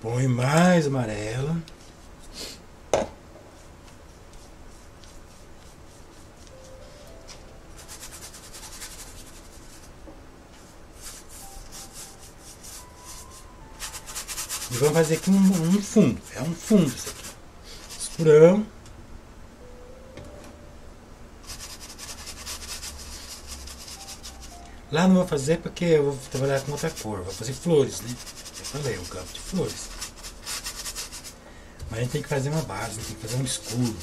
Põe mais amarelo. E vamos fazer aqui um, um fundo. É um fundo isso aqui. Escurão. Lá não vou fazer porque eu vou trabalhar com outra cor. Vou fazer flores, né? Eu falei, um campo de flores. Mas a gente tem que fazer uma base, tem que fazer um escuro.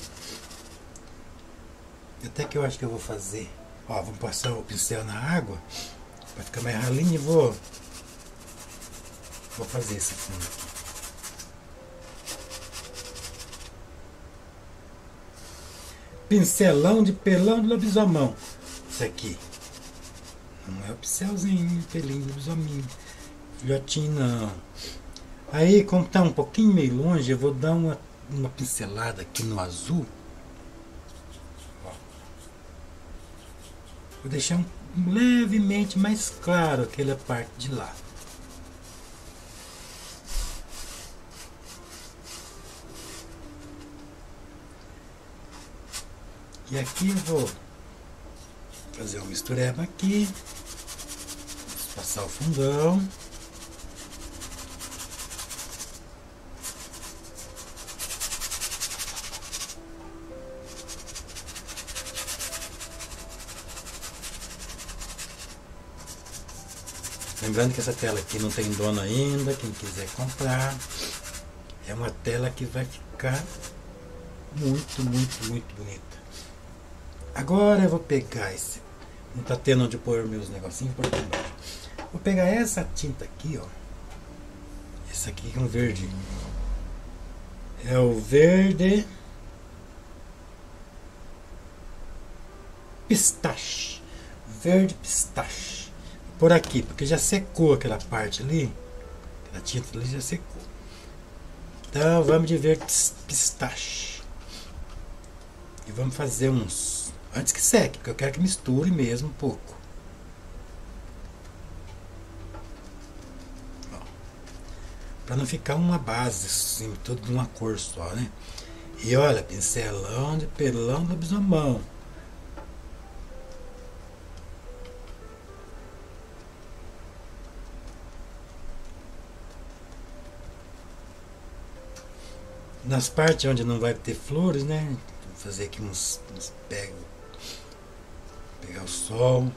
Até que eu acho que eu vou fazer. Ó, vou passar o pincel na água. Vai ficar mais ralinho e vou. Vou fazer esse fundo aqui. Pincelão de pelão de lobisomão. Isso aqui. Não é o pincelzinho, pelinho de lobisominho. Filhotinho não. Aí, como tá um pouquinho meio longe, eu vou dar uma, uma pincelada aqui no azul. Vou deixar um, levemente mais claro aquela parte de lá. E aqui eu vou fazer uma mistureba aqui. Passar o fundão. Lembrando que essa tela aqui não tem dono ainda, quem quiser comprar. É uma tela que vai ficar muito, muito, muito bonita. Agora eu vou pegar esse. Não tá tendo onde pôr meus negocinhos, por aqui embaixo. Vou pegar essa tinta aqui, ó. Esse aqui é um verde. É o verde pistache. Verde pistache. Por aqui, porque já secou aquela parte ali. Aquela tinta ali já secou. Então vamos de verde pistache. E vamos fazer uns. Antes que seque, porque eu quero que misture mesmo um pouco. Para não ficar uma base, assim, tudo de uma cor só, né? E olha, pincelão de pelão do bisomão. Nas partes onde não vai ter flores, né? Vou fazer aqui uns, uns pego, pegar o sol.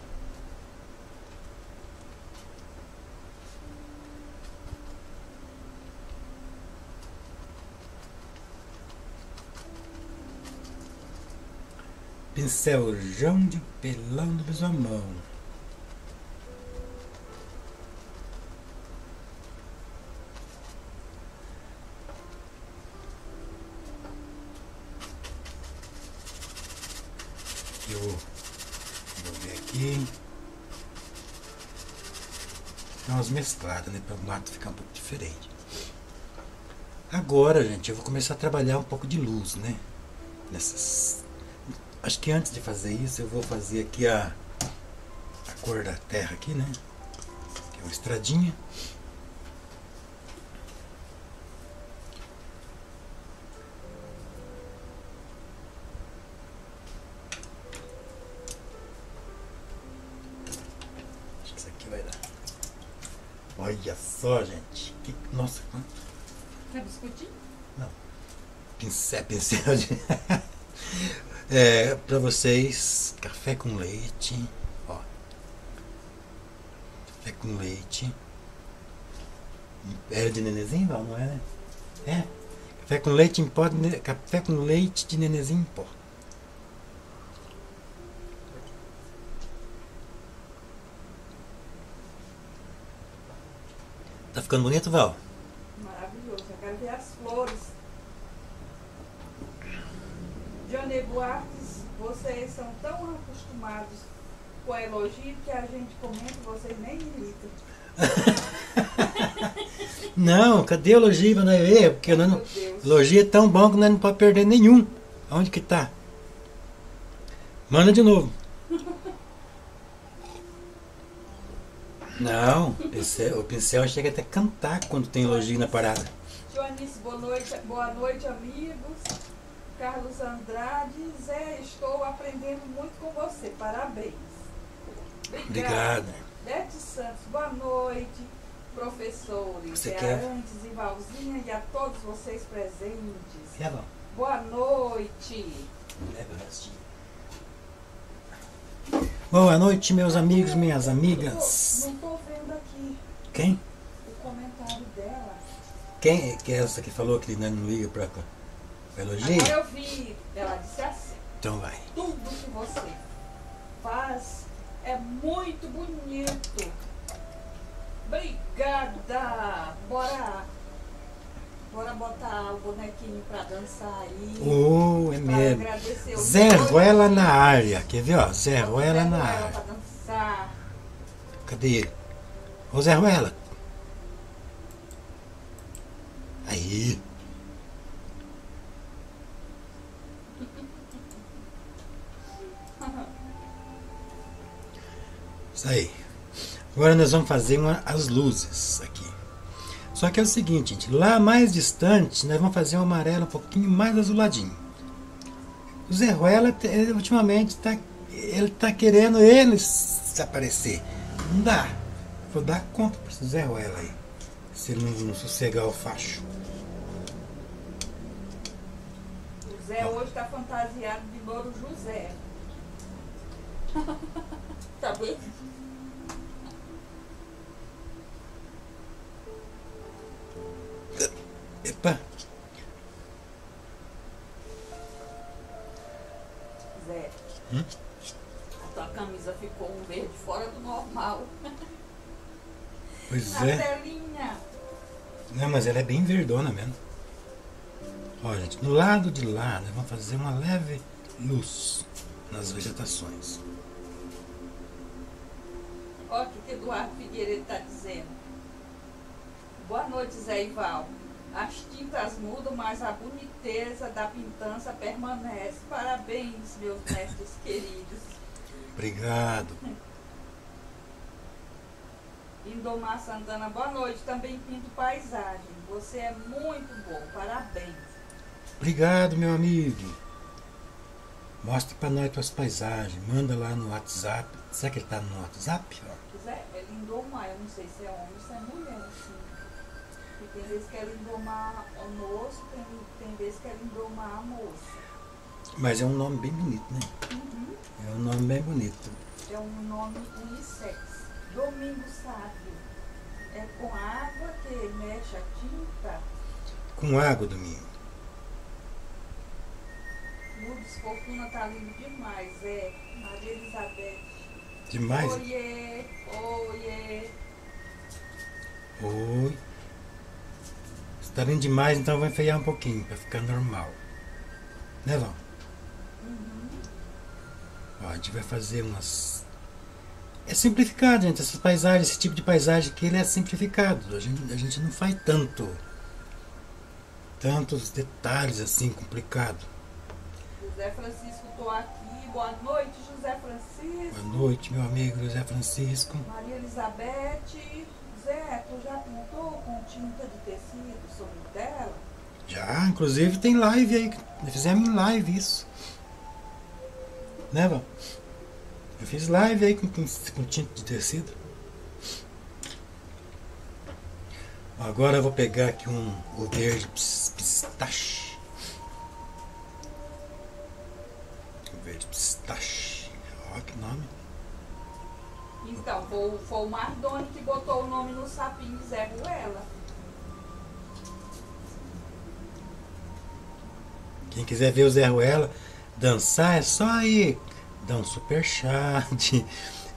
Pinceljão de pelão do bisomão. Eu Dá umas mescladas, né? Para o mato ficar um pouco diferente. Agora, gente, eu vou começar a trabalhar um pouco de luz, né? Nessas Acho que antes de fazer isso eu vou fazer aqui a, a cor da terra aqui, né? Que é uma estradinha. Olha só, gente. Que, nossa. Quer biscoitinho? Não. Pincel, pincel de... É, para vocês, café com leite, ó. Café com leite. Era de nenezinho, Val, não é, né? É. Café com leite em pó, café com leite de nenezinho em pó. Tá ficando bonito, Val? Maravilhoso. Eu quero ver as flores. Johnny Buarques, vocês são tão acostumados com elogio que a gente comenta e vocês nem ligam. não, cadê o elogio, né? É, porque não, elogio é tão bom que nós não pode perder nenhum. Onde que tá? Manda de novo. Não, esse, o pincel chega até a cantar quando tem elogio na parada. Joanice, boa noite, boa noite, amigos. Carlos Andrade, Zé, estou aprendendo muito com você. Parabéns. Obrigada. Obrigado. Bete Santos, boa noite, professores. Você quer? Arantes e Valzinha e a todos vocês presentes. É bom. Boa noite. Boa noite, meus amigos, minhas amigas. Não estou vendo aqui. Quem? O comentário dela. Quem que é essa que falou que não liga pra cá? Elogio? Agora eu vi, ela disse assim. Então vai. Tudo que você faz é muito bonito. Obrigada. Bora. Bora botar o bonequinho pra dançar aí. Oh, é mesmo. Zé Ruela na área. Quer ver, ó? Zé Ruela na área. Pra dançar. Cadê ele? Ô Zé Ruela. Aí. Isso aí. Agora nós vamos fazer uma, as luzes aqui. Só que é o seguinte, gente, lá mais distante, nós vamos fazer um amarelo um pouquinho mais azuladinho. O Zé Ruela, ultimamente, tá, ele está querendo ele se aparecer. Não dá. Vou dar conta para o Zé Ruela aí. Se ele não, não sossegar o facho. O Zé hoje está fantasiado de Louro José. tá bem? Epa! Zé, Hum? A tua camisa ficou um verde fora do normal. Pois é. telinha. Não, mas ela é bem verdona mesmo. Olha, gente, no lado de lá, nós vamos fazer uma leve luz nas vegetações. Olha o que Eduardo Figueiredo está dizendo. Boa noite, Zé Ival. As tintas mudam, mas a boniteza da pintança permanece. Parabéns, meus mestres queridos. Obrigado. Indomar Santana, boa noite. Também pinto paisagem. Você é muito bom. Parabéns. Obrigado, meu amigo. Mostra pra nós tuas paisagens. Manda lá no WhatsApp. Será que ele tá no WhatsApp? Ó. Zé, é Lindomar. Eu não sei se é homem vezes que é Lindomar o moço, tem, tem vezes que é Lindomar a moça. Mas é um nome bem bonito, né? Uhum. É um nome bem bonito. É um nome unissex. Domingo Sábio. É com água que mexe a tinta. Com água, Domingo. Lourdes Fortuna tá lindo demais. É Maria Elizabeth. Demais. Oiê, oiê. Oi. Tá lindo demais, então vai enfeiar um pouquinho pra ficar normal. Né, Val? Uhum. Ó, a gente vai fazer umas. É simplificado, gente. Essas paisagens, esse tipo de paisagem aqui, ele é simplificado. A gente, a gente não faz tanto. Tantos detalhes assim, complicado. José Francisco, tô aqui. Boa noite, José Francisco. Boa noite, meu amigo José Francisco. Maria Elizabeth. Zé, tu já pintou com tinta de tecido? Já, inclusive tem live aí. Fizemos em live isso. Né, Val? Eu fiz live aí com, com, com tinta de tecido. Agora eu vou pegar aqui um o verde pis- pistache. O verde pistache. Ó, que nome. Então, foi, foi o Mardoni que botou o nome no sapinho Zé Ruela. Quem quiser ver o Zé Ruela dançar, é só aí. Dá um super chat.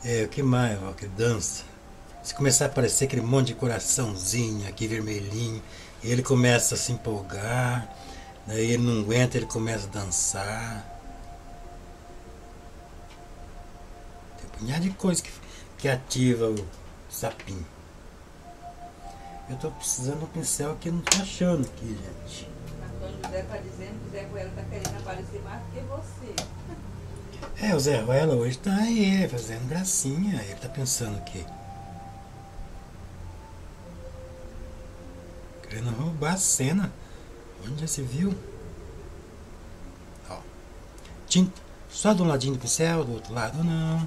É, o que mais, ó, que dança. Se começar a aparecer aquele monte de coraçãozinho aqui vermelhinho, ele começa a se empolgar, daí ele não aguenta, ele começa a dançar. Tem um punhado de coisa que, que ativa o sapinho. Eu tô precisando de um pincel que não tô achando aqui, gente. José tá dizendo que o Zé Ruela tá querendo aparecer mais do que você. É, o Zé Ruela hoje tá aí, fazendo gracinha. Ele tá pensando o quê? Querendo roubar a cena. Onde já se viu? Ó. Tinta. Só de um ladinho do pincel, do outro lado não.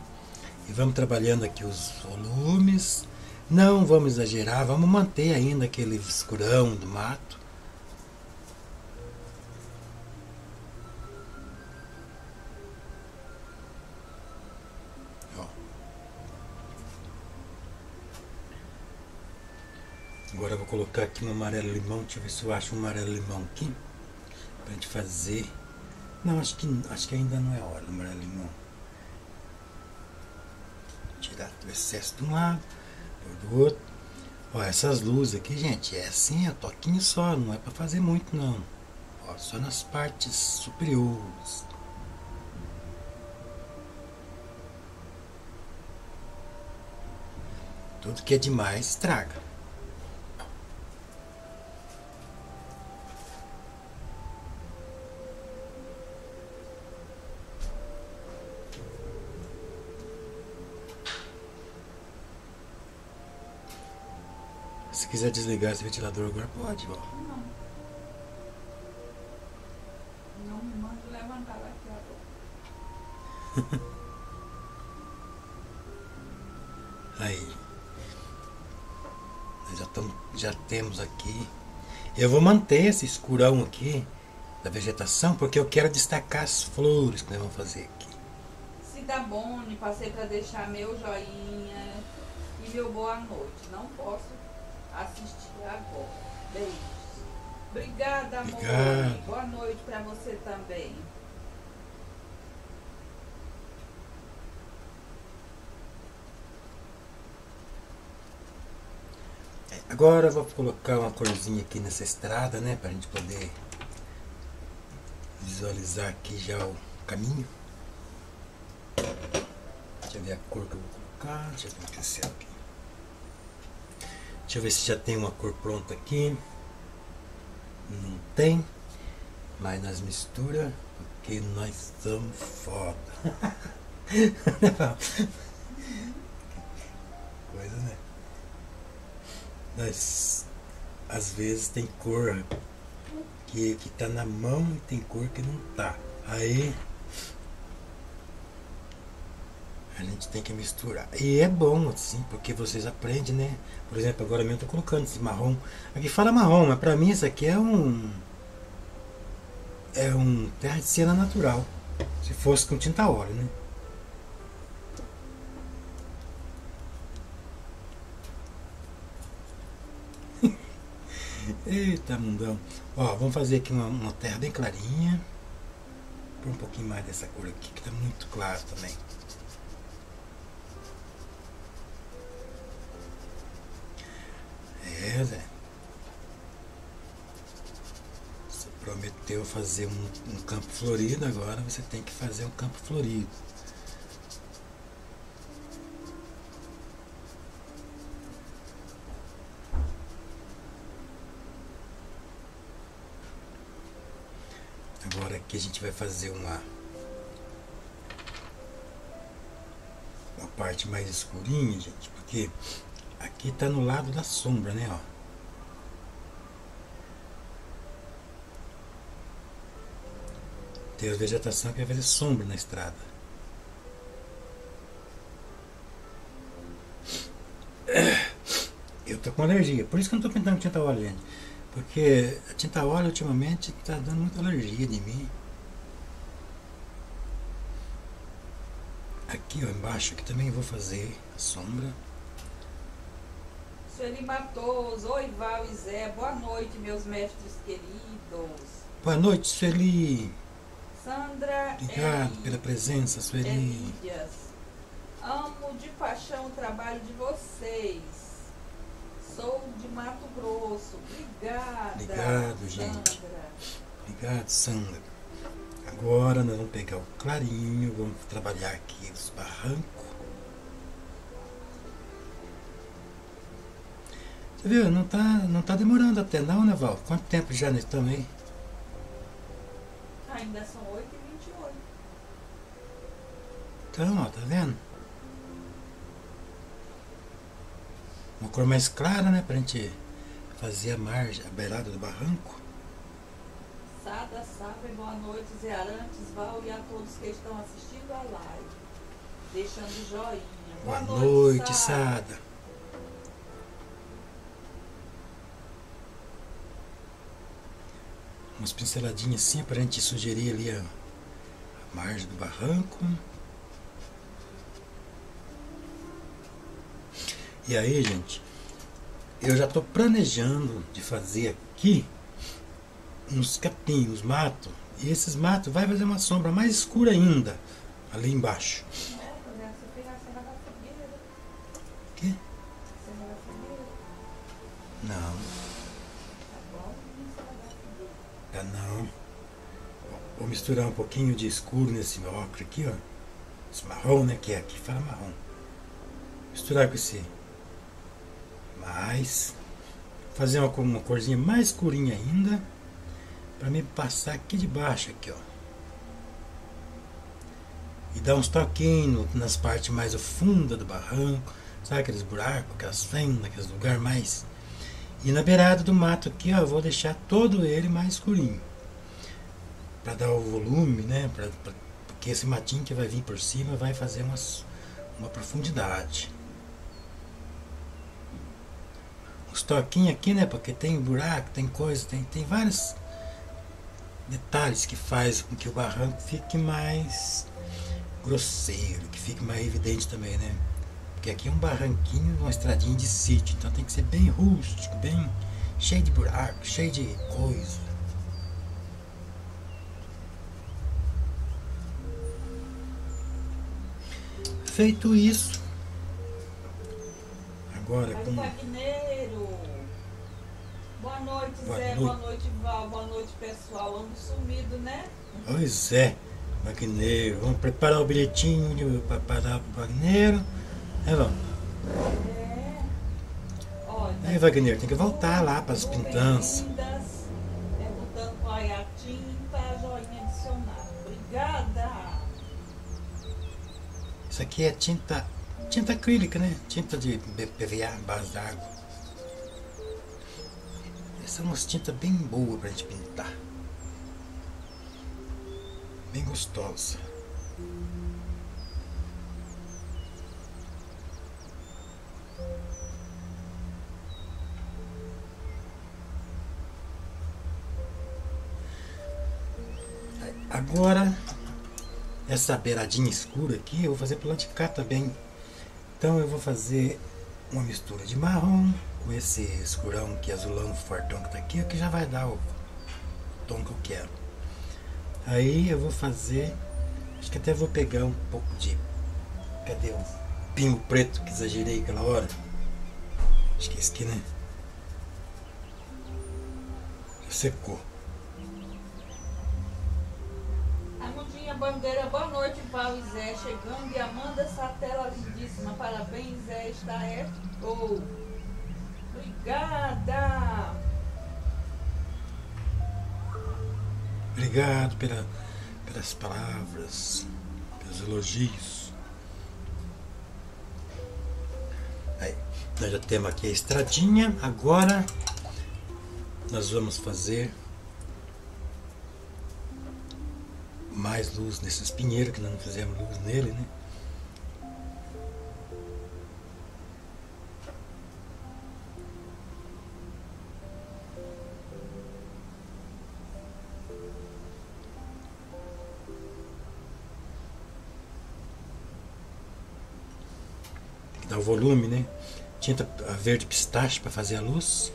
E vamos trabalhando aqui os volumes. Não vamos exagerar, vamos manter ainda aquele escurão do mato. Agora vou colocar aqui um amarelo limão. Deixa eu ver se eu acho um amarelo limão aqui. Pra gente fazer. Não, acho que, acho que ainda não é hora do amarelo limão. Tirar o excesso de um lado, do outro. Ó, essas luzes aqui, gente, é assim, é toquinho só, não é pra fazer muito não. Ó, só nas partes superiores. Tudo que é demais estraga. Quiser desligar esse ventilador agora, pode, ó. Não. Não me mande levantar daqui a pouco. Aí. Nós já, tamo, já temos aqui. Eu vou manter esse escurão aqui da vegetação, porque eu quero destacar as flores que nós vamos fazer aqui. Cida Boni, passei para deixar meu joinha e meu boa noite. Não posso assistir agora. Beijos. Obrigada, amor. Obrigado. Boa noite para você também. É, agora eu vou colocar uma corzinha aqui nessa estrada, né? Para a gente poder visualizar aqui já o caminho. Deixa eu ver a cor que eu vou colocar. Deixa eu ver o pincel é aqui. Deixa eu ver se já tem uma cor pronta aqui. Não tem. Mas nós mistura porque nós somos foda. Coisa, né? Nós às vezes tem cor que, que tá na mão e tem cor que não tá. Aí a gente tem que misturar. E é bom assim, porque vocês aprendem, né? Por exemplo, agora mesmo eu tô colocando esse marrom. Aqui fala marrom, mas pra mim isso aqui é um. É um terra de cena natural. Se fosse com tinta óleo, né? Eita mundão. Ó, vamos fazer aqui uma, uma terra bem clarinha. Por um pouquinho mais dessa cor aqui, que tá muito claro também. Você prometeu fazer um, um campo florido, agora você tem que fazer um campo florido. Agora aqui a gente vai fazer uma uma parte mais escurinha, gente, porque aqui está no lado da sombra, né, ó. Tem a vegetação que vai fazer sombra na estrada. Eu tô com alergia, por isso que eu não tô pintando tinta óleo, gente. Porque a tinta óleo ultimamente está dando muita alergia de mim. Aqui ó, embaixo que também vou fazer a sombra. Sueli Matoso, oi Val e Zé, boa noite meus mestres queridos. Boa noite, Sueli. Sandra Obrigado Eli- pela presença, Sueli. Elídias. Amo de paixão o trabalho de vocês. Sou de Mato Grosso. Obrigada. Obrigado, gente. Sandra. Obrigado, Sandra. Agora nós vamos pegar o clarinho, vamos trabalhar aqui os barrancos. Viu? Não tá, não tá demorando até não, né, Val? Quanto tempo já nós estamos aí? Ainda são 8h28. Então, ó, tá vendo? Uma cor mais clara, né? Pra gente fazer a margem, a beirada do barranco. Sada, Sabe, boa noite, Zé Arantes, Val e a todos que estão assistindo a live. Deixando joinha. Boa noite, Sada. Umas pinceladinhas assim pra gente sugerir ali a, a margem do barranco. E aí, gente, eu já tô planejando de fazer aqui uns capim, uns matos. E esses matos vai fazer uma sombra mais escura ainda ali embaixo. Nossa, Zé, você fez a cena da fogueira? Quê? Cena da fogueira? Não. Tá bom? Cena Ah, não. Vou misturar um pouquinho de escuro nesse meu óculos aqui, ó. Esse marrom, né? Que é aqui, fala marrom. Misturar com esse mais. Fazer uma, uma corzinha mais escurinha ainda. Pra me passar aqui de baixo, aqui, ó. E dar uns toquinhos nas partes mais fundas do barranco. Sabe aqueles buracos, aquelas fendas, aqueles lugares mais e na beirada do mato aqui, ó, eu vou deixar todo ele mais escurinho. Para dar o volume, né? Pra, pra- porque esse matinho que vai vir por cima vai fazer umas, uma profundidade. Os toquinhos aqui, né? Porque tem buraco, tem coisa, tem, tem vários detalhes que faz com que o barranco fique mais grosseiro, que fique mais evidente também, né? Porque aqui é um barranquinho, uma estradinha de sítio, então tem que ser bem rústico, bem cheio de buraco, cheio de coisa. Feito isso, agora com. Boa noite, Boa Zé. noite. Boa noite, Val. Boa noite, pessoal. Ando sumido, né? Pois é, Magneiro. Vamos preparar o bilhetinho para parar o Magneiro. Vamos. É. Olha. Aí, Wagner, tem que voltar lá para as pintanças. a. Isso aqui é tinta, tinta acrílica, né? Tinta de PVA, base d'água. Essa é uma tinta bem boa pra gente pintar. Bem gostosa. Agora essa beiradinha escura aqui eu vou fazer cá também. Então eu vou fazer uma mistura de marrom com esse escurão que é azulão fortão que tá aqui, que já vai dar o tom que eu quero. Aí eu vou fazer, acho que até vou pegar um pouco de, cadê o pinho preto que exagerei aquela hora? Acho que é esse aqui, né? Secou. Bandeira, boa noite, Val e Zé. Chegando e Amanda Satela, lindíssima. Parabéns, Zé. Está é. Obrigada. Obrigado pela, pelas palavras, pelos elogios. Aí, nós já temos aqui a estradinha. Agora nós vamos fazer mais luz nesses pinheiros que nós não fizemos luz nele, né? Tem que dar o volume, né? Tinta verde pistache para fazer a luz.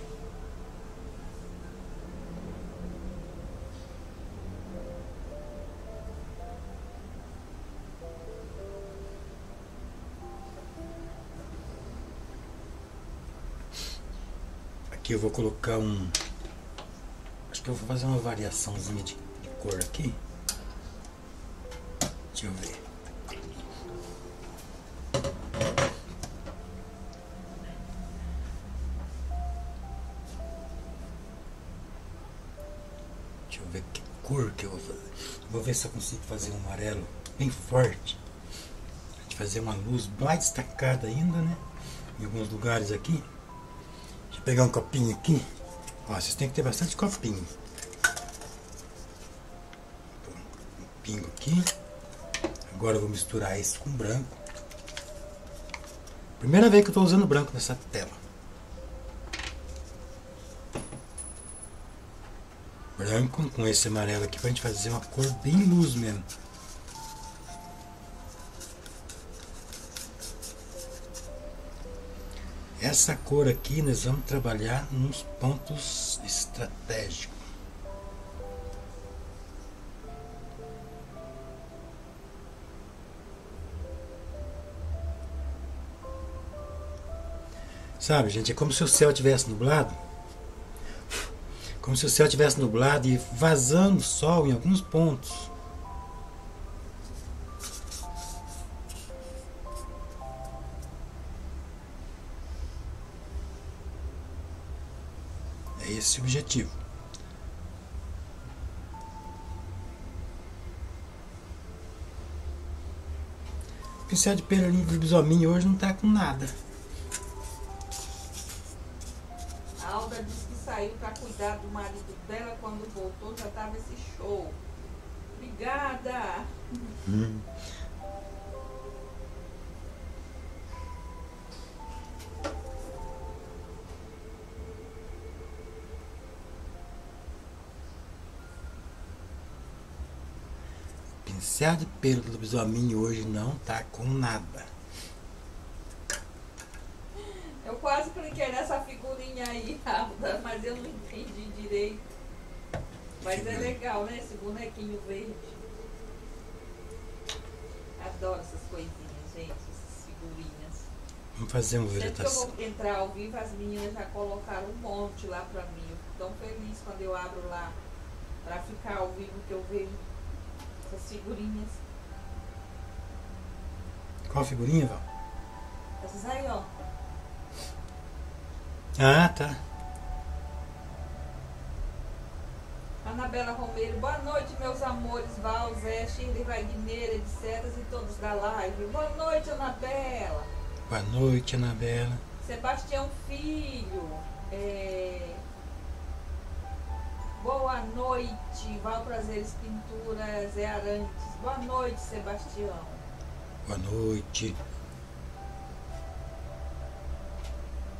Aqui eu vou colocar um. Acho que eu vou fazer uma variaçãozinha de, cor aqui. Deixa eu ver. Deixa eu ver que cor que eu vou fazer. Vou ver se eu consigo fazer um amarelo bem forte. Fazer uma luz mais destacada ainda, né? Em alguns lugares aqui. Pegar um copinho aqui. Ó, vocês têm que ter bastante copinho. Um pingo aqui. Agora eu vou misturar esse com branco. Primeira vez que eu estou usando branco nessa tela. Branco com esse amarelo aqui pra gente fazer uma cor bem luz mesmo. Essa cor aqui nós vamos trabalhar nos pontos estratégicos. Sabe, gente, é como se o céu tivesse nublado. Como se o céu tivesse nublado e vazando sol em alguns pontos. O objetivo. O pincel de pelo ali do bisominho hoje não tá com nada. A Alda disse que saiu para cuidar do marido dela. Quando voltou, já tava esse show. Obrigada. Hum. Pincel de pelo do lobisomem hoje não tá com nada. Eu quase cliquei nessa figurinha aí, Alda, mas eu não entendi direito. Mas é legal, né? Esse bonequinho verde. Adoro essas coisinhas, gente, essas figurinhas. Vamos fazer um Sempre que eu vegetação. vou entrar ao vivo, as meninas já colocaram um monte lá pra mim. Eu fico tão feliz quando eu abro lá pra ficar ao vivo que eu vejo essas figurinhas. Qual figurinha, Val? Essas aí, ó. Ah, tá. Anabela Romeiro, boa noite, meus amores, Val, Zé, Shirley Wagner, etc. e todos da live. Boa noite, Anabela. Boa noite, Anabela. Sebastião Filho, é, boa noite, Val Prazeres Pinturas, Zé Arantes. Boa noite, Sebastião. Boa noite.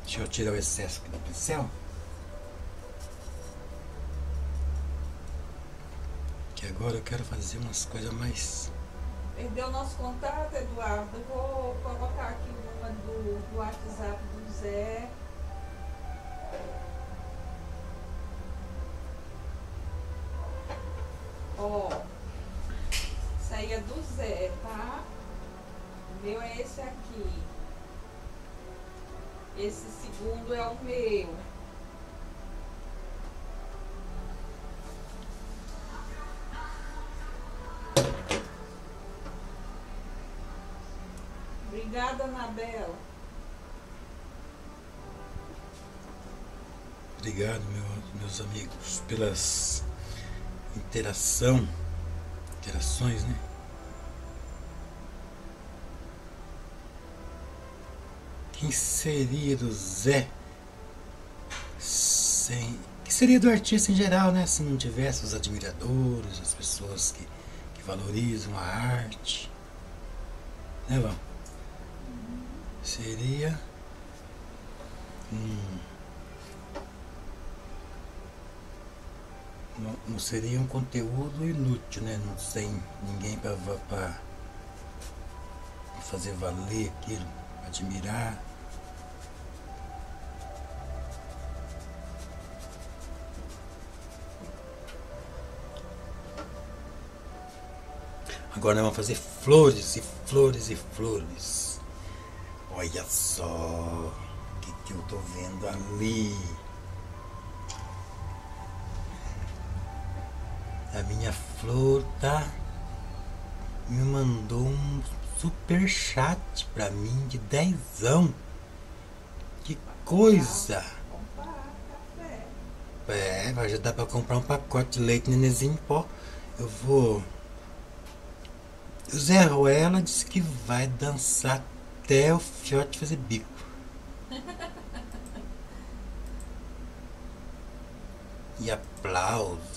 Deixa eu tirar o excesso aqui do pincel. Que agora eu quero fazer umas coisas mais. Perdeu o nosso contato, Eduardo? Eu vou colocar aqui o número do, do WhatsApp do Zé. Ó, aí é do Zé, tá? Meu é esse aqui. Esse segundo é o meu. Obrigada, Anabela. Obrigado, meu- meus amigos, pelas interação, interações, né? Quem seria do Zé sem. Que seria do artista em geral, né? Se não tivesse os admiradores, as pessoas que, que valorizam a arte. Né, Val? Seria. Hum, não, não seria um conteúdo inútil, né? Não sem ninguém para fazer valer aquilo, admirar. Agora nós vamos fazer flores e flores e flores. Olha só o que, que eu tô vendo ali. A minha flor tá me mandou um super chat pra mim de dezão. Que coisa! É, já dá pra comprar um pacote de leite nenezinho em pó. Eu vou. O Zé Ruela disse que vai dançar até o fiote fazer bico. E aplausos.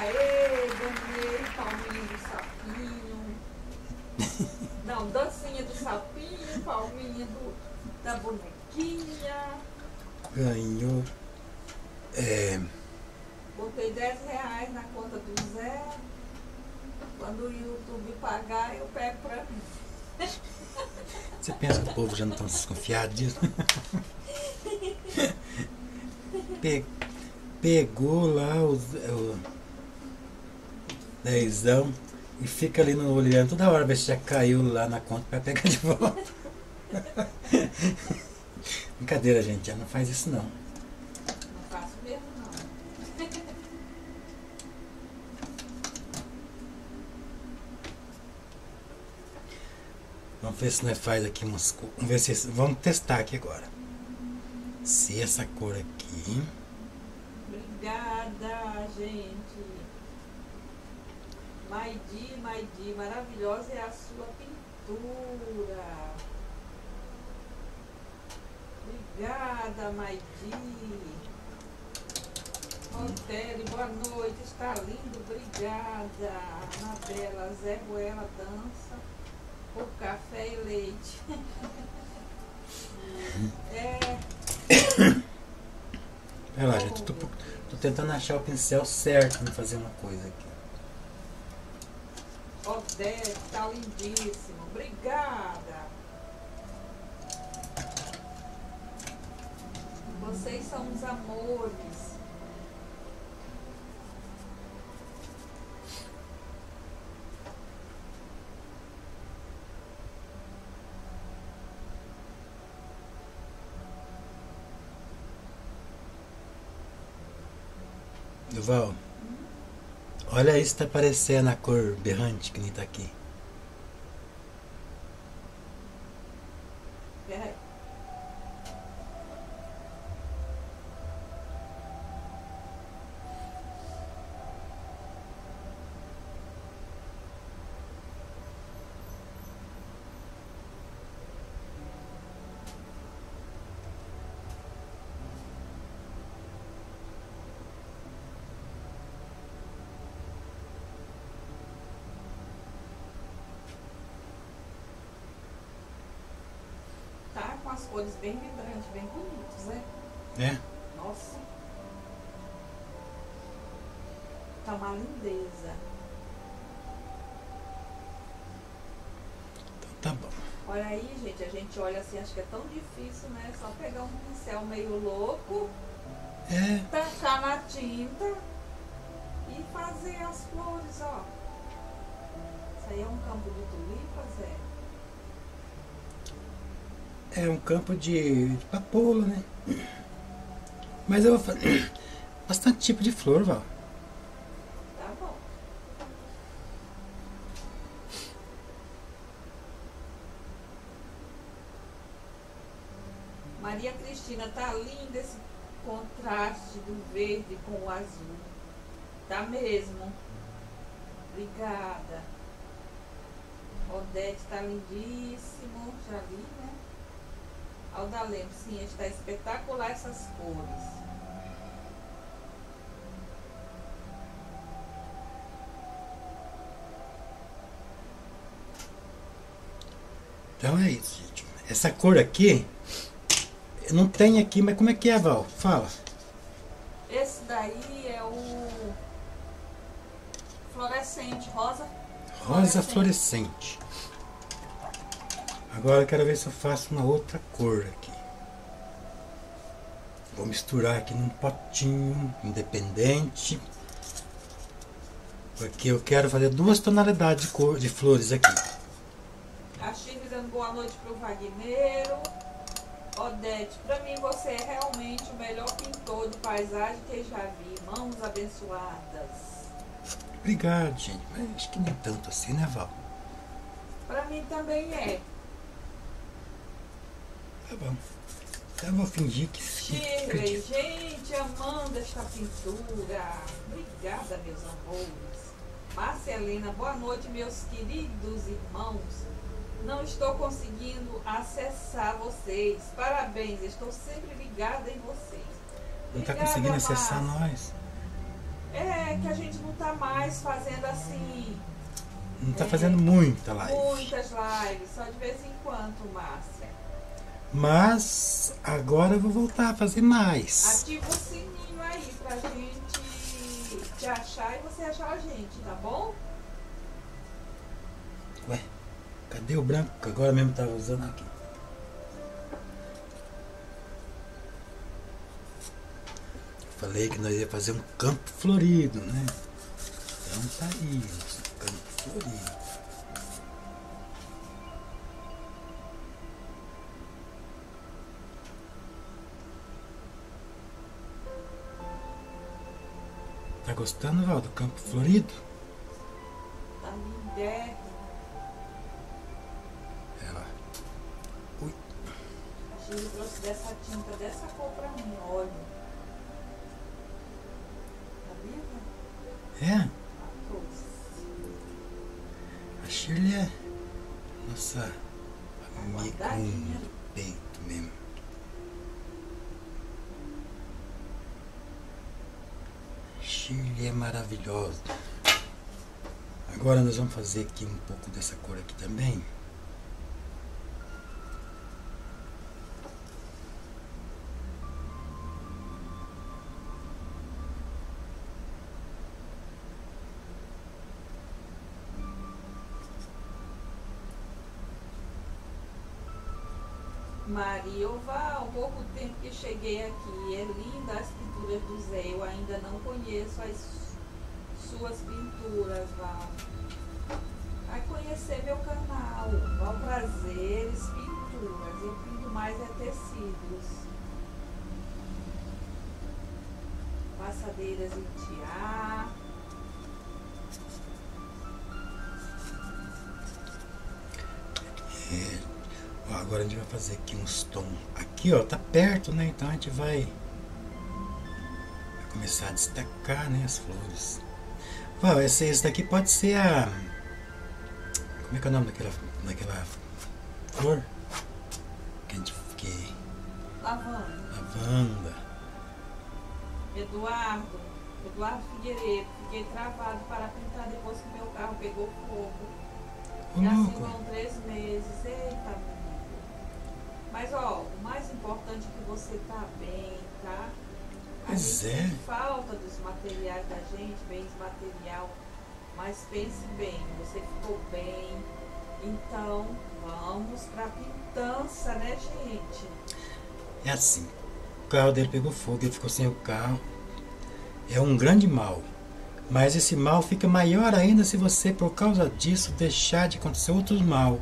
Aê, ganhei palminha do sapinho. Não, dancinha do sapinho, palminha do, da bonequinha. Ganhou. É, Botei 10 reais na conta do Zé. Quando o YouTube pagar, eu pego pra mim. você pensa que o povo já não está desconfiado disso? Pe- pegou lá o dezão e fica ali no olhando toda hora ver se já caiu lá na conta para pegar de volta. Brincadeira, gente, já não faz isso não. Não faço mesmo, não. Vamos ver se nós faz aqui umas cores. Vamos ver se vamos testar aqui agora. Se essa cor aqui Obrigada, gente. Maidi, Maidi, maravilhosa é a sua pintura. Obrigada, Maidi. Rotério, boa noite, está lindo, obrigada. Anabela, Zé Ruela dança por café e leite. é, Olha lá, gente, tô, tô tentando achar o pincel certo para fazer uma coisa aqui. Deve, tá lindíssimo. Obrigada. Vocês são os amores. Duval olha isso, tá parecendo a cor berrante que nem tá aqui. Peraí. Tá com as cores bem vibrantes, bem bonitas, né? Né? Nossa. Tá uma lindeza. Então tá bom. Olha aí, gente, a gente olha assim, acho que é tão difícil, né? Só pegar um pincel meio louco, É, tacar na tinta e fazer as flores, ó. Isso aí é um campo de tulipas, é? É um campo de, de papoula, né? Mas eu vou fazer bastante tipo de flor, Val. Tá bom. Maria Cristina, tá lindo esse contraste do verde com o azul. Tá mesmo. Obrigada. Odete tá lindíssimo. Já li, né? Aldaleno, sim, está espetacular essas cores. Então é isso, gente. Essa cor aqui, não tem aqui, mas como é que é, Val? Fala. Esse daí é o fluorescente, rosa. Rosa fluorescente. Agora eu quero ver se eu faço uma outra cor aqui. Vou misturar aqui num potinho independente. Porque eu quero fazer duas tonalidades de, cor, de flores aqui. A Shirley dando boa noite pro Wagneiro. Odete, pra mim você é realmente o melhor pintor de paisagem que já vi. Mãos abençoadas. Obrigado, gente. Mas acho que nem tanto assim, né, Val? Pra mim também é. Tá bom. Então eu vou fingir que sim. Gente, amando esta pintura. Obrigada, meus amores. Márcia Helena, boa noite, meus queridos irmãos. Não estou conseguindo acessar vocês. Parabéns, estou sempre ligada em vocês. Não tá Obrigada, conseguindo acessar nós. É que a gente não tá mais fazendo assim Não tá É. fazendo muita live. muitas lives, só de vez em quando, Márcia. Mas agora eu vou voltar a fazer mais. Ativa o sininho aí pra gente te achar e você achar a gente, tá bom? Ué, cadê o branco que agora mesmo tava usando aqui? Falei que nós ia fazer um campo florido, né? Então tá aí, campo florido. Tá gostando, Val, do campo florido? Tá lindo. É lá. A Gil trouxe dessa tinta, dessa cor pra mim, olha. Tá vendo? É, Ela a Shirley é nossa amiga do peito mesmo. Shirley é maravilhosa. Agora nós vamos fazer aqui um pouco dessa cor aqui também. Maria Oval, pouco tempo que cheguei aqui. É linda as pinturas do Zé. Eu ainda não conheço as suas pinturas, Val. Vai conhecer meu canal. Val Prazeres Pinturas. Eu pinto mais é tecidos. Passadeiras em tiar. É, agora a gente vai fazer aqui uns tons. Aqui, ó, tá perto, né? Então a gente vai começar a destacar, né, as flores. Ó, esse, esse daqui pode ser a... Como é que é o nome daquela, daquela flor? Que a gente... Que, Lavanda. lavanda. Eduardo. Eduardo Figueiredo. Fiquei travado para pintar depois que meu carro pegou fogo. Ô, assim louco. vão três meses. Eita. Mas ó, o mais importante é que você tá bem, tá? Pois é. falta dos materiais da gente, bens material. Mas pense bem, você ficou bem. Então, vamos pra pintança, né, gente? É assim, o carro dele pegou fogo, ele ficou sem o carro. É um grande mal. Mas esse mal fica maior ainda se você, por causa disso, deixar de acontecer outros mal.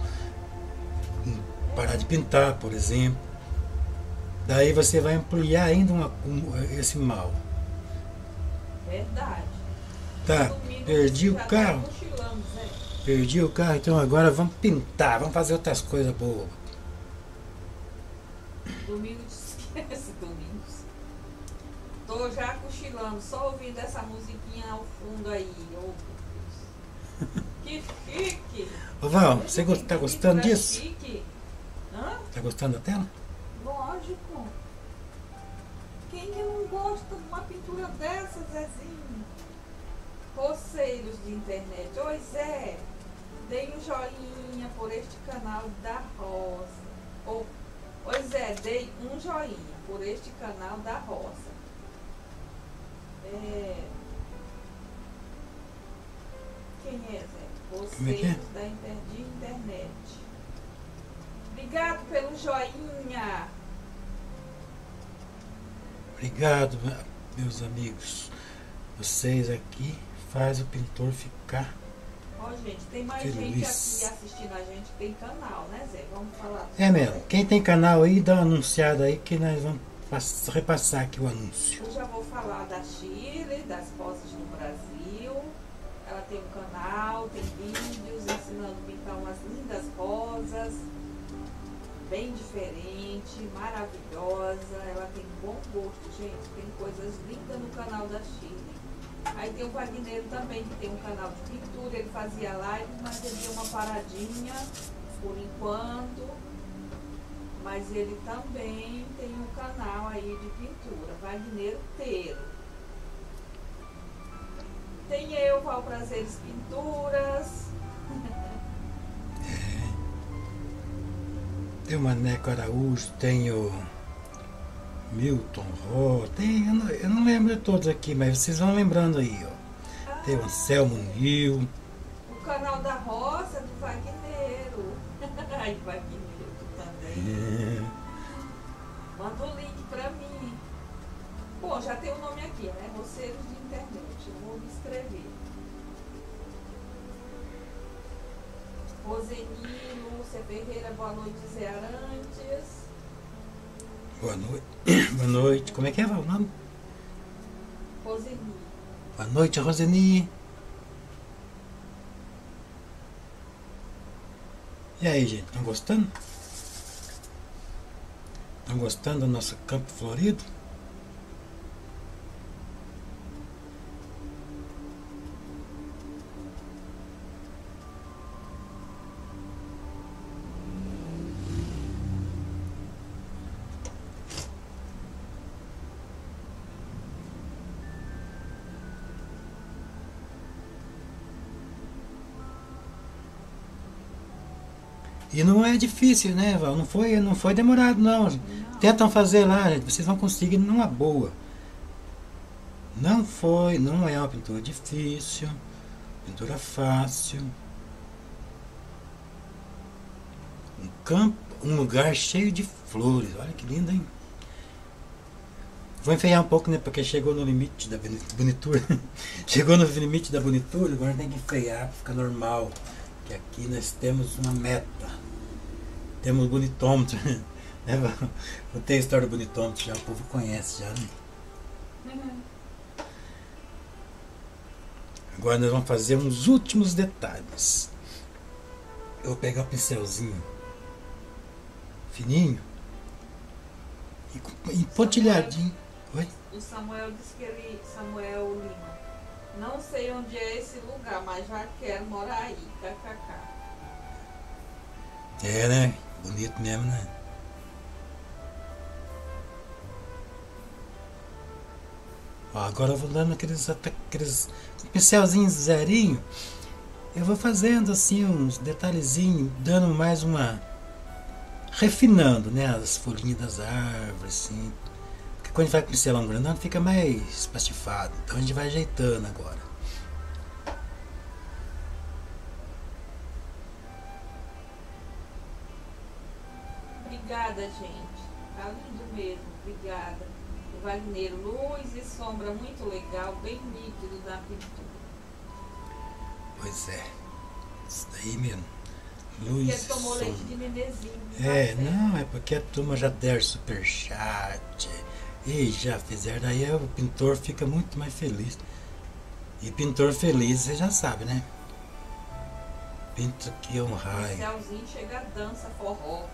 Hum, Parar de pintar, por exemplo. Daí você vai ampliar ainda uma- um- esse mal. Verdade. Tá, Domingo perdi o tá carro. Zé. Perdi o carro, então agora vamos pintar, vamos fazer outras coisas boas. Domingo esquece, domingos. Tô já cochilando, só ouvindo essa musiquinha ao fundo aí. Oh. Que chique! Ô Val, você tá Que gostando pintura disso? Chique. Hã? Tá gostando da tela? Lógico. Quem que não gosta de uma pintura dessa, Zezinho? Roceiros de internet. Oi, Zé. Dei um joinha por este canal da Rosa. Ô, Oi, Zé. Dei um joinha por este canal da Rosa. É... Quem é, Zé? Como é é? Da inter... de internet. Obrigado pelo joinha. Obrigado, meus amigos. Vocês aqui faz o pintor ficar. Ó, gente, tem mais Que gente aqui assistindo a gente tem canal, né, Zé? Vamos falar. É mesmo. Quem tem canal aí, dá uma anunciada aí que nós vamos pass- repassar aqui o anúncio. Eu já vou falar da Chile, das postas no Brasil. Ela tem um canal, tem vídeos ensinando a pintar umas lindas rosas. Bem diferente, maravilhosa. Ela tem bom gosto, gente. Tem coisas lindas no canal da Chile. Aí tem o Wagner também, que tem um canal de pintura. Ele fazia live, mas ele deu uma paradinha por enquanto. Mas ele também tem um canal aí de pintura, Wagner Teiro. Tem eu, Val Prazeres Pinturas. Tem o Maneco Araújo, tem o Milton Ró, tem. Eu não, eu não lembro de todos aqui, mas vocês vão lembrando aí, ó. Tem o Anselmo Nil. O canal da Roça do Wagneiro. Ai, Wagneiro também. É, Manda o link pra mim. Bom, já tem o nome aqui, né? Roceiros de internet. Eu vou me inscrever. Roseni, Lúcia Ferreira, boa noite, Zé Arantes. Boa noite. Boa noite. Como é que é o nome? Roseni. Boa noite, Roseni. E aí, gente, estão gostando? Estão gostando do nosso campo florido? E não é difícil, né, Val? Não foi, não foi demorado, não. Tentam fazer lá, gente. Vocês vão conseguir numa boa. Não foi, não é uma pintura difícil. Pintura fácil. Um campo, um lugar cheio de flores. Olha que lindo, hein? Vou enfeiar um pouco, né? Porque chegou no limite da boni- bonitura. chegou no limite da bonitura, agora tem que enfeiar ficar normal. Que aqui nós temos uma meta. Temos bonitômetro. Né, tem a história do bonitômetro já, o povo conhece já, né? Uhum. Agora nós vamos fazer uns últimos detalhes. Eu vou pegar o pincelzinho fininho e e pontilhadinho. Oi? O Samuel disse que ele. Samuel Lima. Não sei onde é esse lugar, mas já quero morar aí. KKK. É, né? Bonito mesmo, né? Ó, agora eu vou dando aqueles, aqueles pincelzinhos zerinho. Eu vou fazendo assim uns detalhezinhos, dando mais uma. refinando, né? As folhinhas das árvores, assim. Porque quando a gente vai com pincelão grandão, fica mais espastifado. Então a gente vai ajeitando agora. Obrigada, gente. Tá lindo mesmo. Obrigada. O Wagner, luz e sombra muito legal, bem nítido na pintura. Pois é. Isso daí mesmo. Porque Luz. ele tomou sombra. leite de nenenzinho. É, tá certo. não, é porque a turma já der superchat e já fizeram, daí o pintor fica muito mais feliz. E pintor feliz, você já sabe, né? Pinto que é um O raio. Celzinho chega dança forró.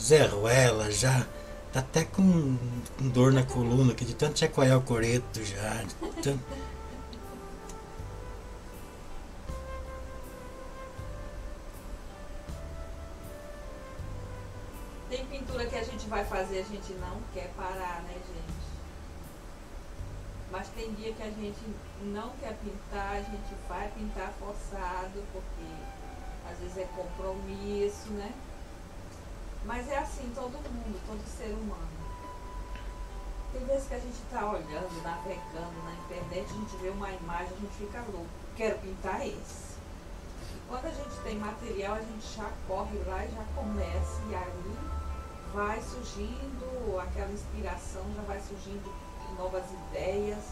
Zé Ruela já tá até com, com dor na coluna, que de tanto chacoalhar o coreto já. tanto- Tem pintura que a gente vai fazer, a gente não quer parar, né, gente? Mas tem dia que a gente não quer pintar, a gente vai pintar forçado, porque às vezes é compromisso, né? Mas é assim todo mundo, todo ser humano. Tem vezes que a gente está olhando, navegando na internet, a gente vê uma imagem, a gente fica louco. Quero pintar esse. Quando a gente tem material, a gente já corre lá e já começa, e aí vai surgindo aquela inspiração, já vai surgindo novas ideias,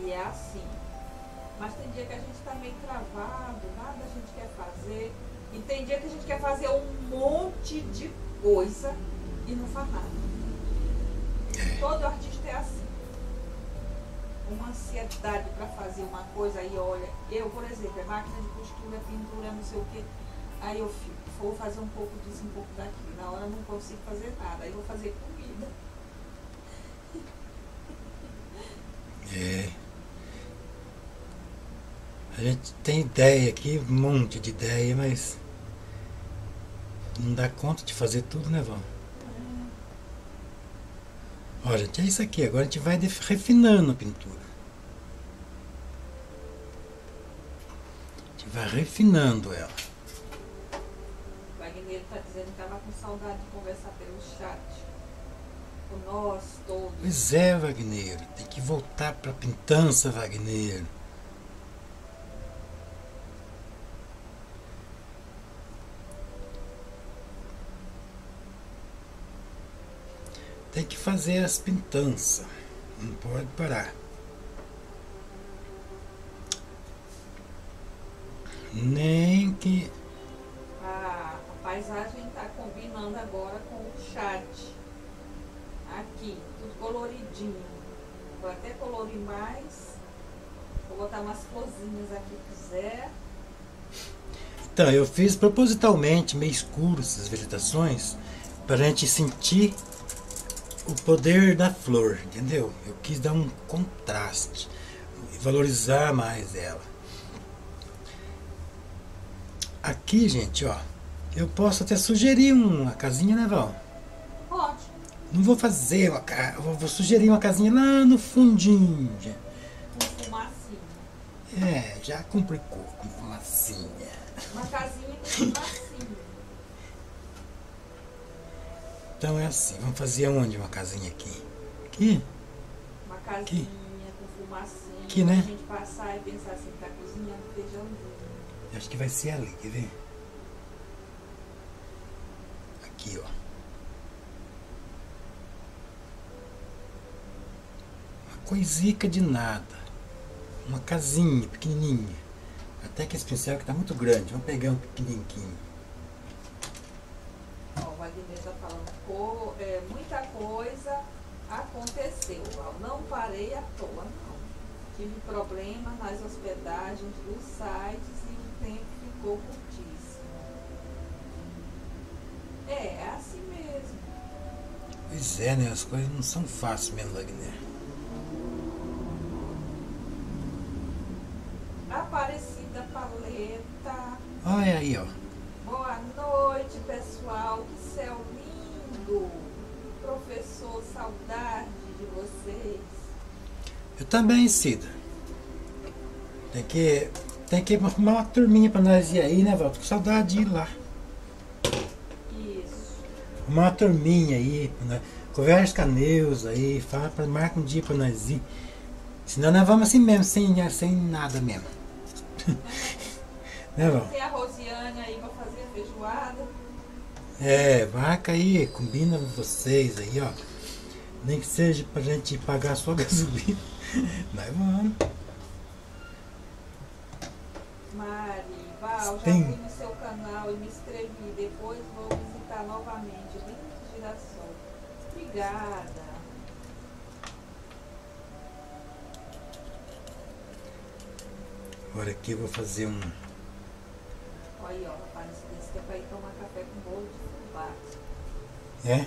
e é assim. Mas tem dia que a gente está meio travado, nada a gente quer fazer, e tem dia que a gente quer fazer um monte de coisa e não faz nada. Todo artista é assim. Uma ansiedade para fazer uma coisa, aí olha, eu, por exemplo, é máquina de costura, pintura, não sei o quê. Aí eu fico, vou fazer um pouco disso, um pouco daquilo. Na hora eu não consigo fazer nada. Aí eu vou fazer comida. É. A gente tem ideia aqui, um monte de ideia, mas não dá conta de fazer tudo, né, Vão? Ó, gente, é isso aqui. Agora a gente vai refinando a pintura. A gente vai refinando ela. O Wagner está dizendo que estava com saudade de conversar pelo chat. Com nós todos. Pois é, Wagner. Tem que voltar pra pintança, Wagner. Tem que fazer as pintanças. Não pode parar. Nem que. A, a paisagem está combinando agora com o chat. Aqui, tudo coloridinho. Vou até colorir mais. Vou botar umas florzinhas aqui Zé. Então, eu fiz propositalmente meio escuro essas vegetações para a gente sentir o poder da flor, entendeu? Eu quis dar um contraste e valorizar mais ela. Aqui, gente, ó, eu posso até sugerir uma casinha, né, Val? Ótimo. Não vou fazer uma casa, vou sugerir uma casinha lá no fundinho. Com fumacinha. É, já complicou com fumacinha. Uma casinha com fumacinha. Então é assim, vamos fazer onde uma casinha aqui? Aqui? Uma casinha com fumacinha. Aqui, né? Pra gente passar e pensar assim, tá cozinhando feijãozinho. Acho que vai ser ali, quer ver? Aqui, ó. Uma coisica de nada. Uma casinha pequenininha. Até que esse pincel que tá muito grande. Vamos pegar um pequenininho. Ó, o Wagner está falando, "Pô, é, muita coisa aconteceu. Eu não parei à toa, não. Tive problemas nas hospedagens dos sites e o tempo ficou curtíssimo. É, é assim mesmo. Pois é, né? As coisas não são fáceis mesmo, Wagner. Aparecida Paleta. Olha aí, ó. Boa noite, pessoal. Que céu lindo. Professor, saudade de vocês. Eu também, Cida. Tem que, tem que arrumar uma turminha pra nós ir aí, né, Val? Tô com saudade de ir lá. Isso. Arrumar uma turminha aí. pra nós- Conversa com a Neuza aí, fala pra, marca um dia pra nós ir. Senão nós vamos assim mesmo, sem, sem nada mesmo. né, Val? Tem a Rosiane aí pra fazer a feijoada. É, marca aí, combina com vocês aí, ó. Nem que seja pra gente pagar só gasolina. Nós vamos. Mari, Val, já fui no seu canal e me inscrevi. Depois vou visitar novamente. Lindo girassol. Obrigada. Agora aqui eu vou fazer um. Olha aí, ó, rapaz, disse que é pra ir tomar café com bolo de É?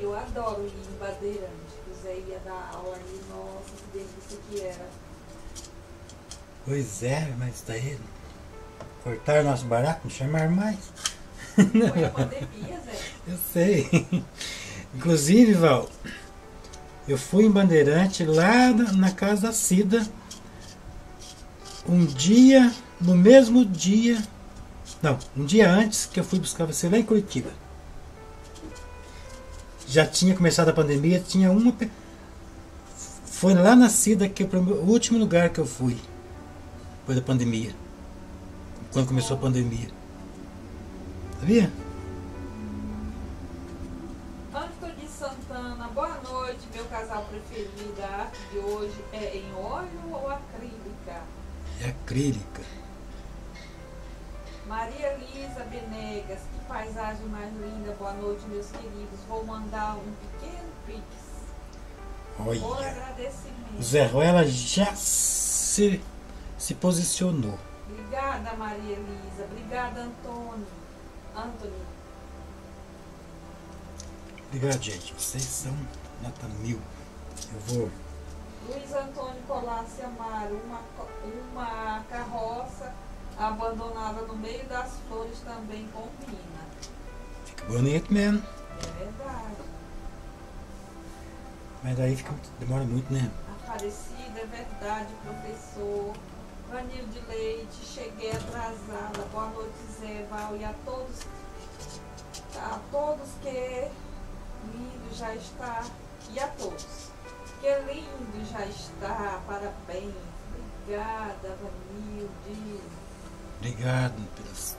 Eu adoro ir em Bandeirante. O Zé ia dar aula aí, nossa, que delícia que era. Pois é, mas daí. Cortaram nosso barato, não chamaram mais. Foi a pandemia, Zé. Eu sei. Inclusive, Val, eu fui em Bandeirante lá na casa da Cida. Um dia, no mesmo dia. Não, um dia antes que eu fui buscar você lá em Curitiba. Já tinha começado a pandemia, tinha uma. Foi lá na Cida que foi o último lugar que eu fui. Depois da pandemia. Quando começou a pandemia. Sabia? Antônio Santana, boa noite. Meu casal preferido, a arte de hoje é em óleo ou acrílica? É acrílica. Maria Elisa Benegas, que paisagem mais linda. Boa noite, meus queridos. Vou mandar um pequeno pix por Olha. agradecimento. O Zé Ruela já se, se posicionou. Obrigada, Maria Elisa. Obrigada, Antônio. Antônio. Obrigado, gente. Vocês são nota mil. Eu vou. Luiz Antônio Colassi Amaro, uma, uma carroça abandonada no meio das flores também combina. Fica bonito mesmo. É verdade. Mas daí fica, demora muito, né? Aparecida, é verdade, professor. Vanil de Leite, cheguei atrasada. Boa noite, Zé Val, e a todos, a todos que lindo já está, e a todos. Que lindo já está, parabéns. Obrigada, Vanilde. Obrigado pelas,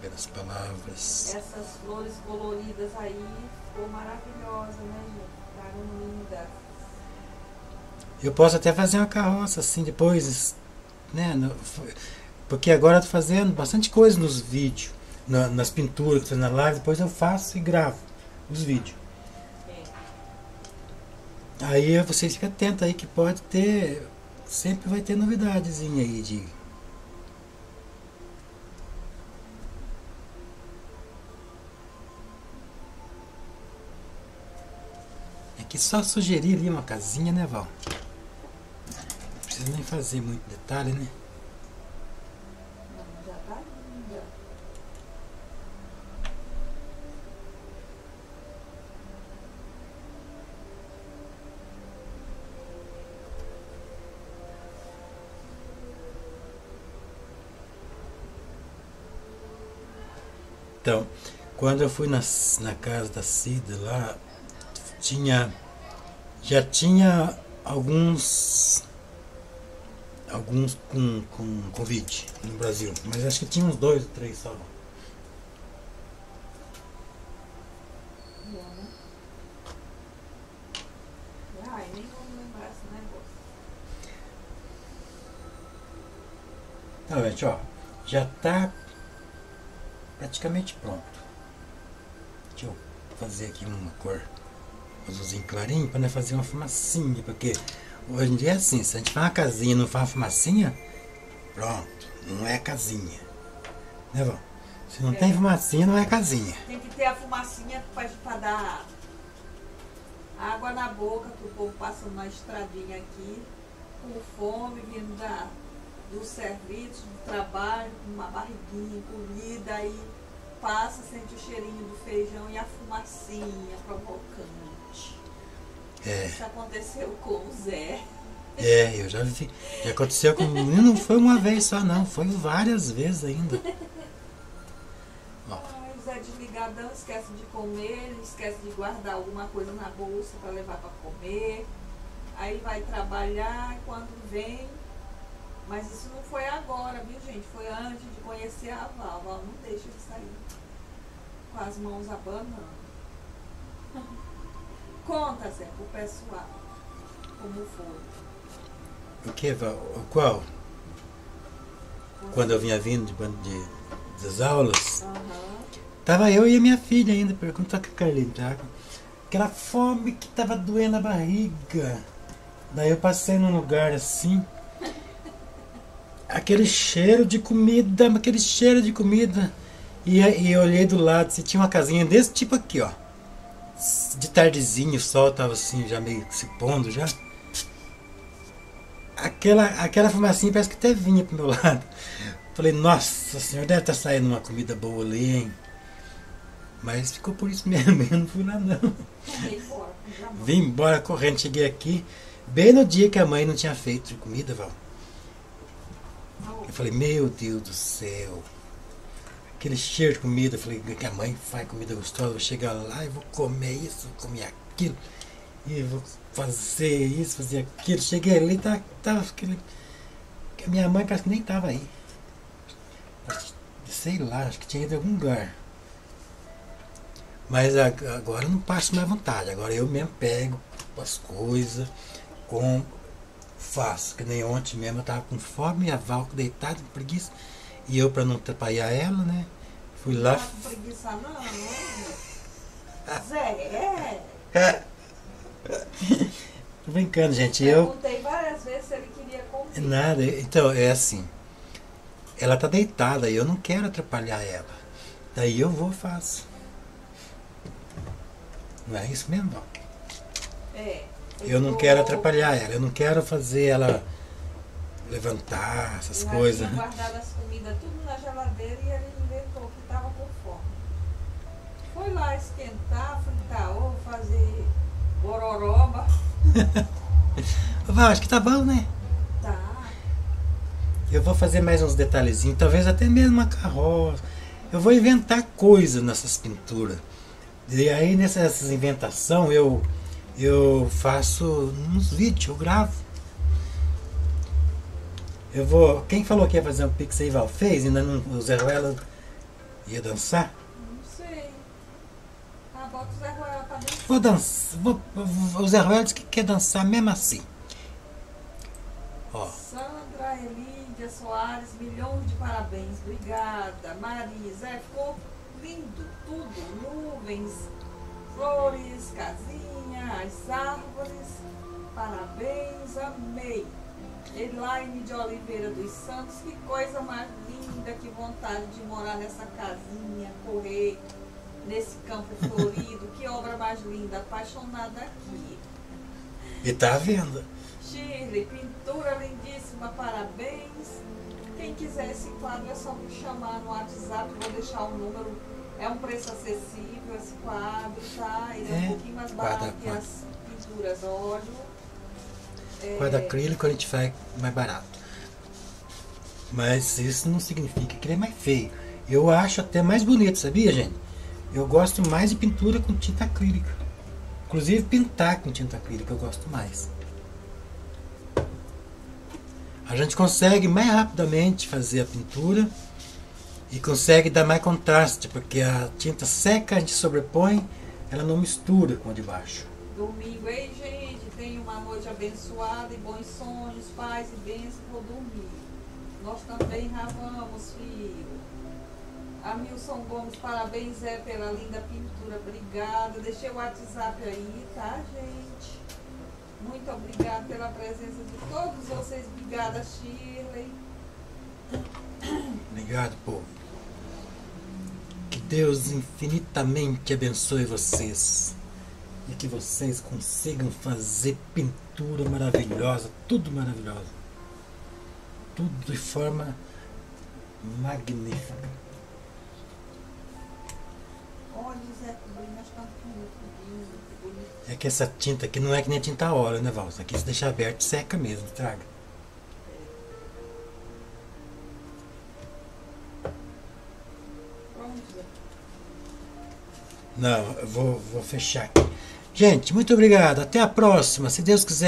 pelas palavras. Essas flores coloridas aí ficou maravilhosa, né, gente? Ficaram lindas. Eu posso até fazer uma carroça assim depois, né? no- porque agora eu tô fazendo bastante coisa nos vídeos, na- nas pinturas que na live, depois eu faço e gravo os vídeos. É. Aí vocês ficam atentos aí que pode ter. Sempre vai ter novidadezinha aí de. Que só sugerir ali uma casinha, né, Val? Não precisa nem fazer muito detalhe, né? Então, quando eu fui na casa da Cida lá, tinha. Já tinha alguns. Alguns com, com Covid no Brasil. Mas acho que tinha uns dois ou três só. Então, gente, ó. Já tá praticamente pronto. Deixa eu fazer aqui uma cor azulzinho clarinho para nós fazer uma fumacinha, porque hoje em dia é assim, se a gente faz uma casinha e não faz uma fumacinha, pronto, não é casinha. Né, Val? Se não É. tem fumacinha, não é casinha. Tem que ter a fumacinha para dar água na boca, que o povo passa uma estradinha aqui, com fome, vindo da, do serviço, do trabalho, com uma barriguinha, comida, aí passa, sente o cheirinho do feijão e a fumacinha É, Isso aconteceu com o Zé. é, eu já vi. Já aconteceu com o menino, não foi uma vez só não, foi várias vezes ainda. Ai, o Zé desligadão, esquece de comer, esquece de guardar alguma coisa na bolsa para levar para comer. Aí vai trabalhar e quando vem. Mas isso não foi agora, viu gente? Foi antes de conhecer a Val. A Val não deixa de sair com as mãos abanando. Conta, Zé, pro pessoal como foi. O que, qual? Quando eu vinha vindo de, de, das aulas, Aham. tava eu e a minha filha ainda, pergunta com a Carlinhos, tá? Aquela fome que tava doendo a barriga. Daí eu passei num lugar assim, aquele cheiro de comida, aquele cheiro de comida. E, e eu olhei do lado, se tinha uma casinha desse tipo aqui, ó. De tardezinho, o sol tava assim, já meio se pondo já. Aquela, aquela fumacinha parece que até vinha pro meu lado. Falei, nossa senhora, deve estar saindo uma comida boa ali, hein? Mas ficou por isso mesmo, eu não fui lá não. Vim embora correndo, cheguei aqui, bem no dia que a mãe não tinha feito comida, Val. Eu falei, meu Deus do céu. Aquele cheiro de comida, eu falei, que a mãe faz comida gostosa, vou chegar lá e vou comer isso, vou comer aquilo. E vou fazer isso, fazer aquilo. Cheguei ali, tá, tava aquele. que A minha mãe parece que nem tava aí. Sei lá, acho que tinha ido em algum lugar. Mas agora eu não passo mais vontade. Agora eu mesmo pego as coisas, com faço. Que nem ontem mesmo eu tava com fome, a Val deitada, com preguiça. E eu, pra não atrapalhar ela, né? Fui Não lá. tá com preguiça não, não. Zé, é. Tô brincando, gente. Eu. Perguntei várias vezes se ele queria comer. Nada. Então, é assim. Ela tá deitada e eu não quero atrapalhar ela. Daí eu vou e faço. Não é isso mesmo? É. Eu não quero atrapalhar ela. Eu não quero fazer ela levantar essas coisas. guardado as comidas tudo na geladeira e ele inventou que estava com fome. Foi lá esquentar, fritar ovo, fazer gororoba. Val, acho que tá bom, né? Tá. Eu vou fazer mais uns detalhezinhos, talvez até mesmo uma carroça. Eu vou inventar coisas nessas pinturas. E aí nessas inventação eu eu faço uns vídeos, eu gravo. Eu vou. Quem falou que ia fazer um pix aí, Val? Fez? Ainda não. O Zé Ruela ia dançar? O Zé. Vou dançar. Vou, o Zé Ruela disse que quer dançar mesmo assim. Ó. Sandra Elídia Soares, milhões de parabéns. Obrigada. Marisa, ficou lindo tudo. Nuvens, flores, casinha, as árvores. Parabéns, amei. Elaine de Oliveira dos Santos, que coisa mais linda, que vontade de morar nessa casinha, correr nesse campo florido, que obra mais linda, apaixonada aqui. E tá vendo? Shirley, pintura lindíssima, parabéns. Quem quiser esse quadro é só me chamar no WhatsApp, vou deixar o número. É um preço acessível esse quadro, tá? Ele é, É, um pouquinho mais barato que as pinturas óleo. É, Quadro acrílico a gente faz mais barato. Mas isso não significa que ele é mais feio. Eu acho até mais bonito, sabia, gente? Eu gosto mais de pintura com tinta acrílica. Inclusive pintar com tinta acrílica eu gosto mais. A gente consegue mais rapidamente fazer a pintura e consegue dar mais contraste, porque a tinta seca a gente sobrepõe, ela não mistura com a de baixo. Domingo, ei gente, tenha uma noite abençoada e bons sonhos, paz e bênção, vou dormir. Nós também já vamos, filho. Amilson Gomes, parabéns Zé pela linda pintura. Obrigada. Deixei o WhatsApp aí, tá, gente? Muito obrigada pela presença de todos vocês. Obrigada, Shirley. Obrigado, povo. Que Deus infinitamente abençoe vocês. E que vocês consigam fazer pintura maravilhosa, tudo maravilhoso. Tudo de forma magnífica. É que essa tinta aqui não é que nem a tinta óleo, né, Valsa? Aqui se deixar aberto seca mesmo, traga. Não, eu vou, vou fechar aqui. Gente, muito obrigado. Até a próxima, se Deus quiser.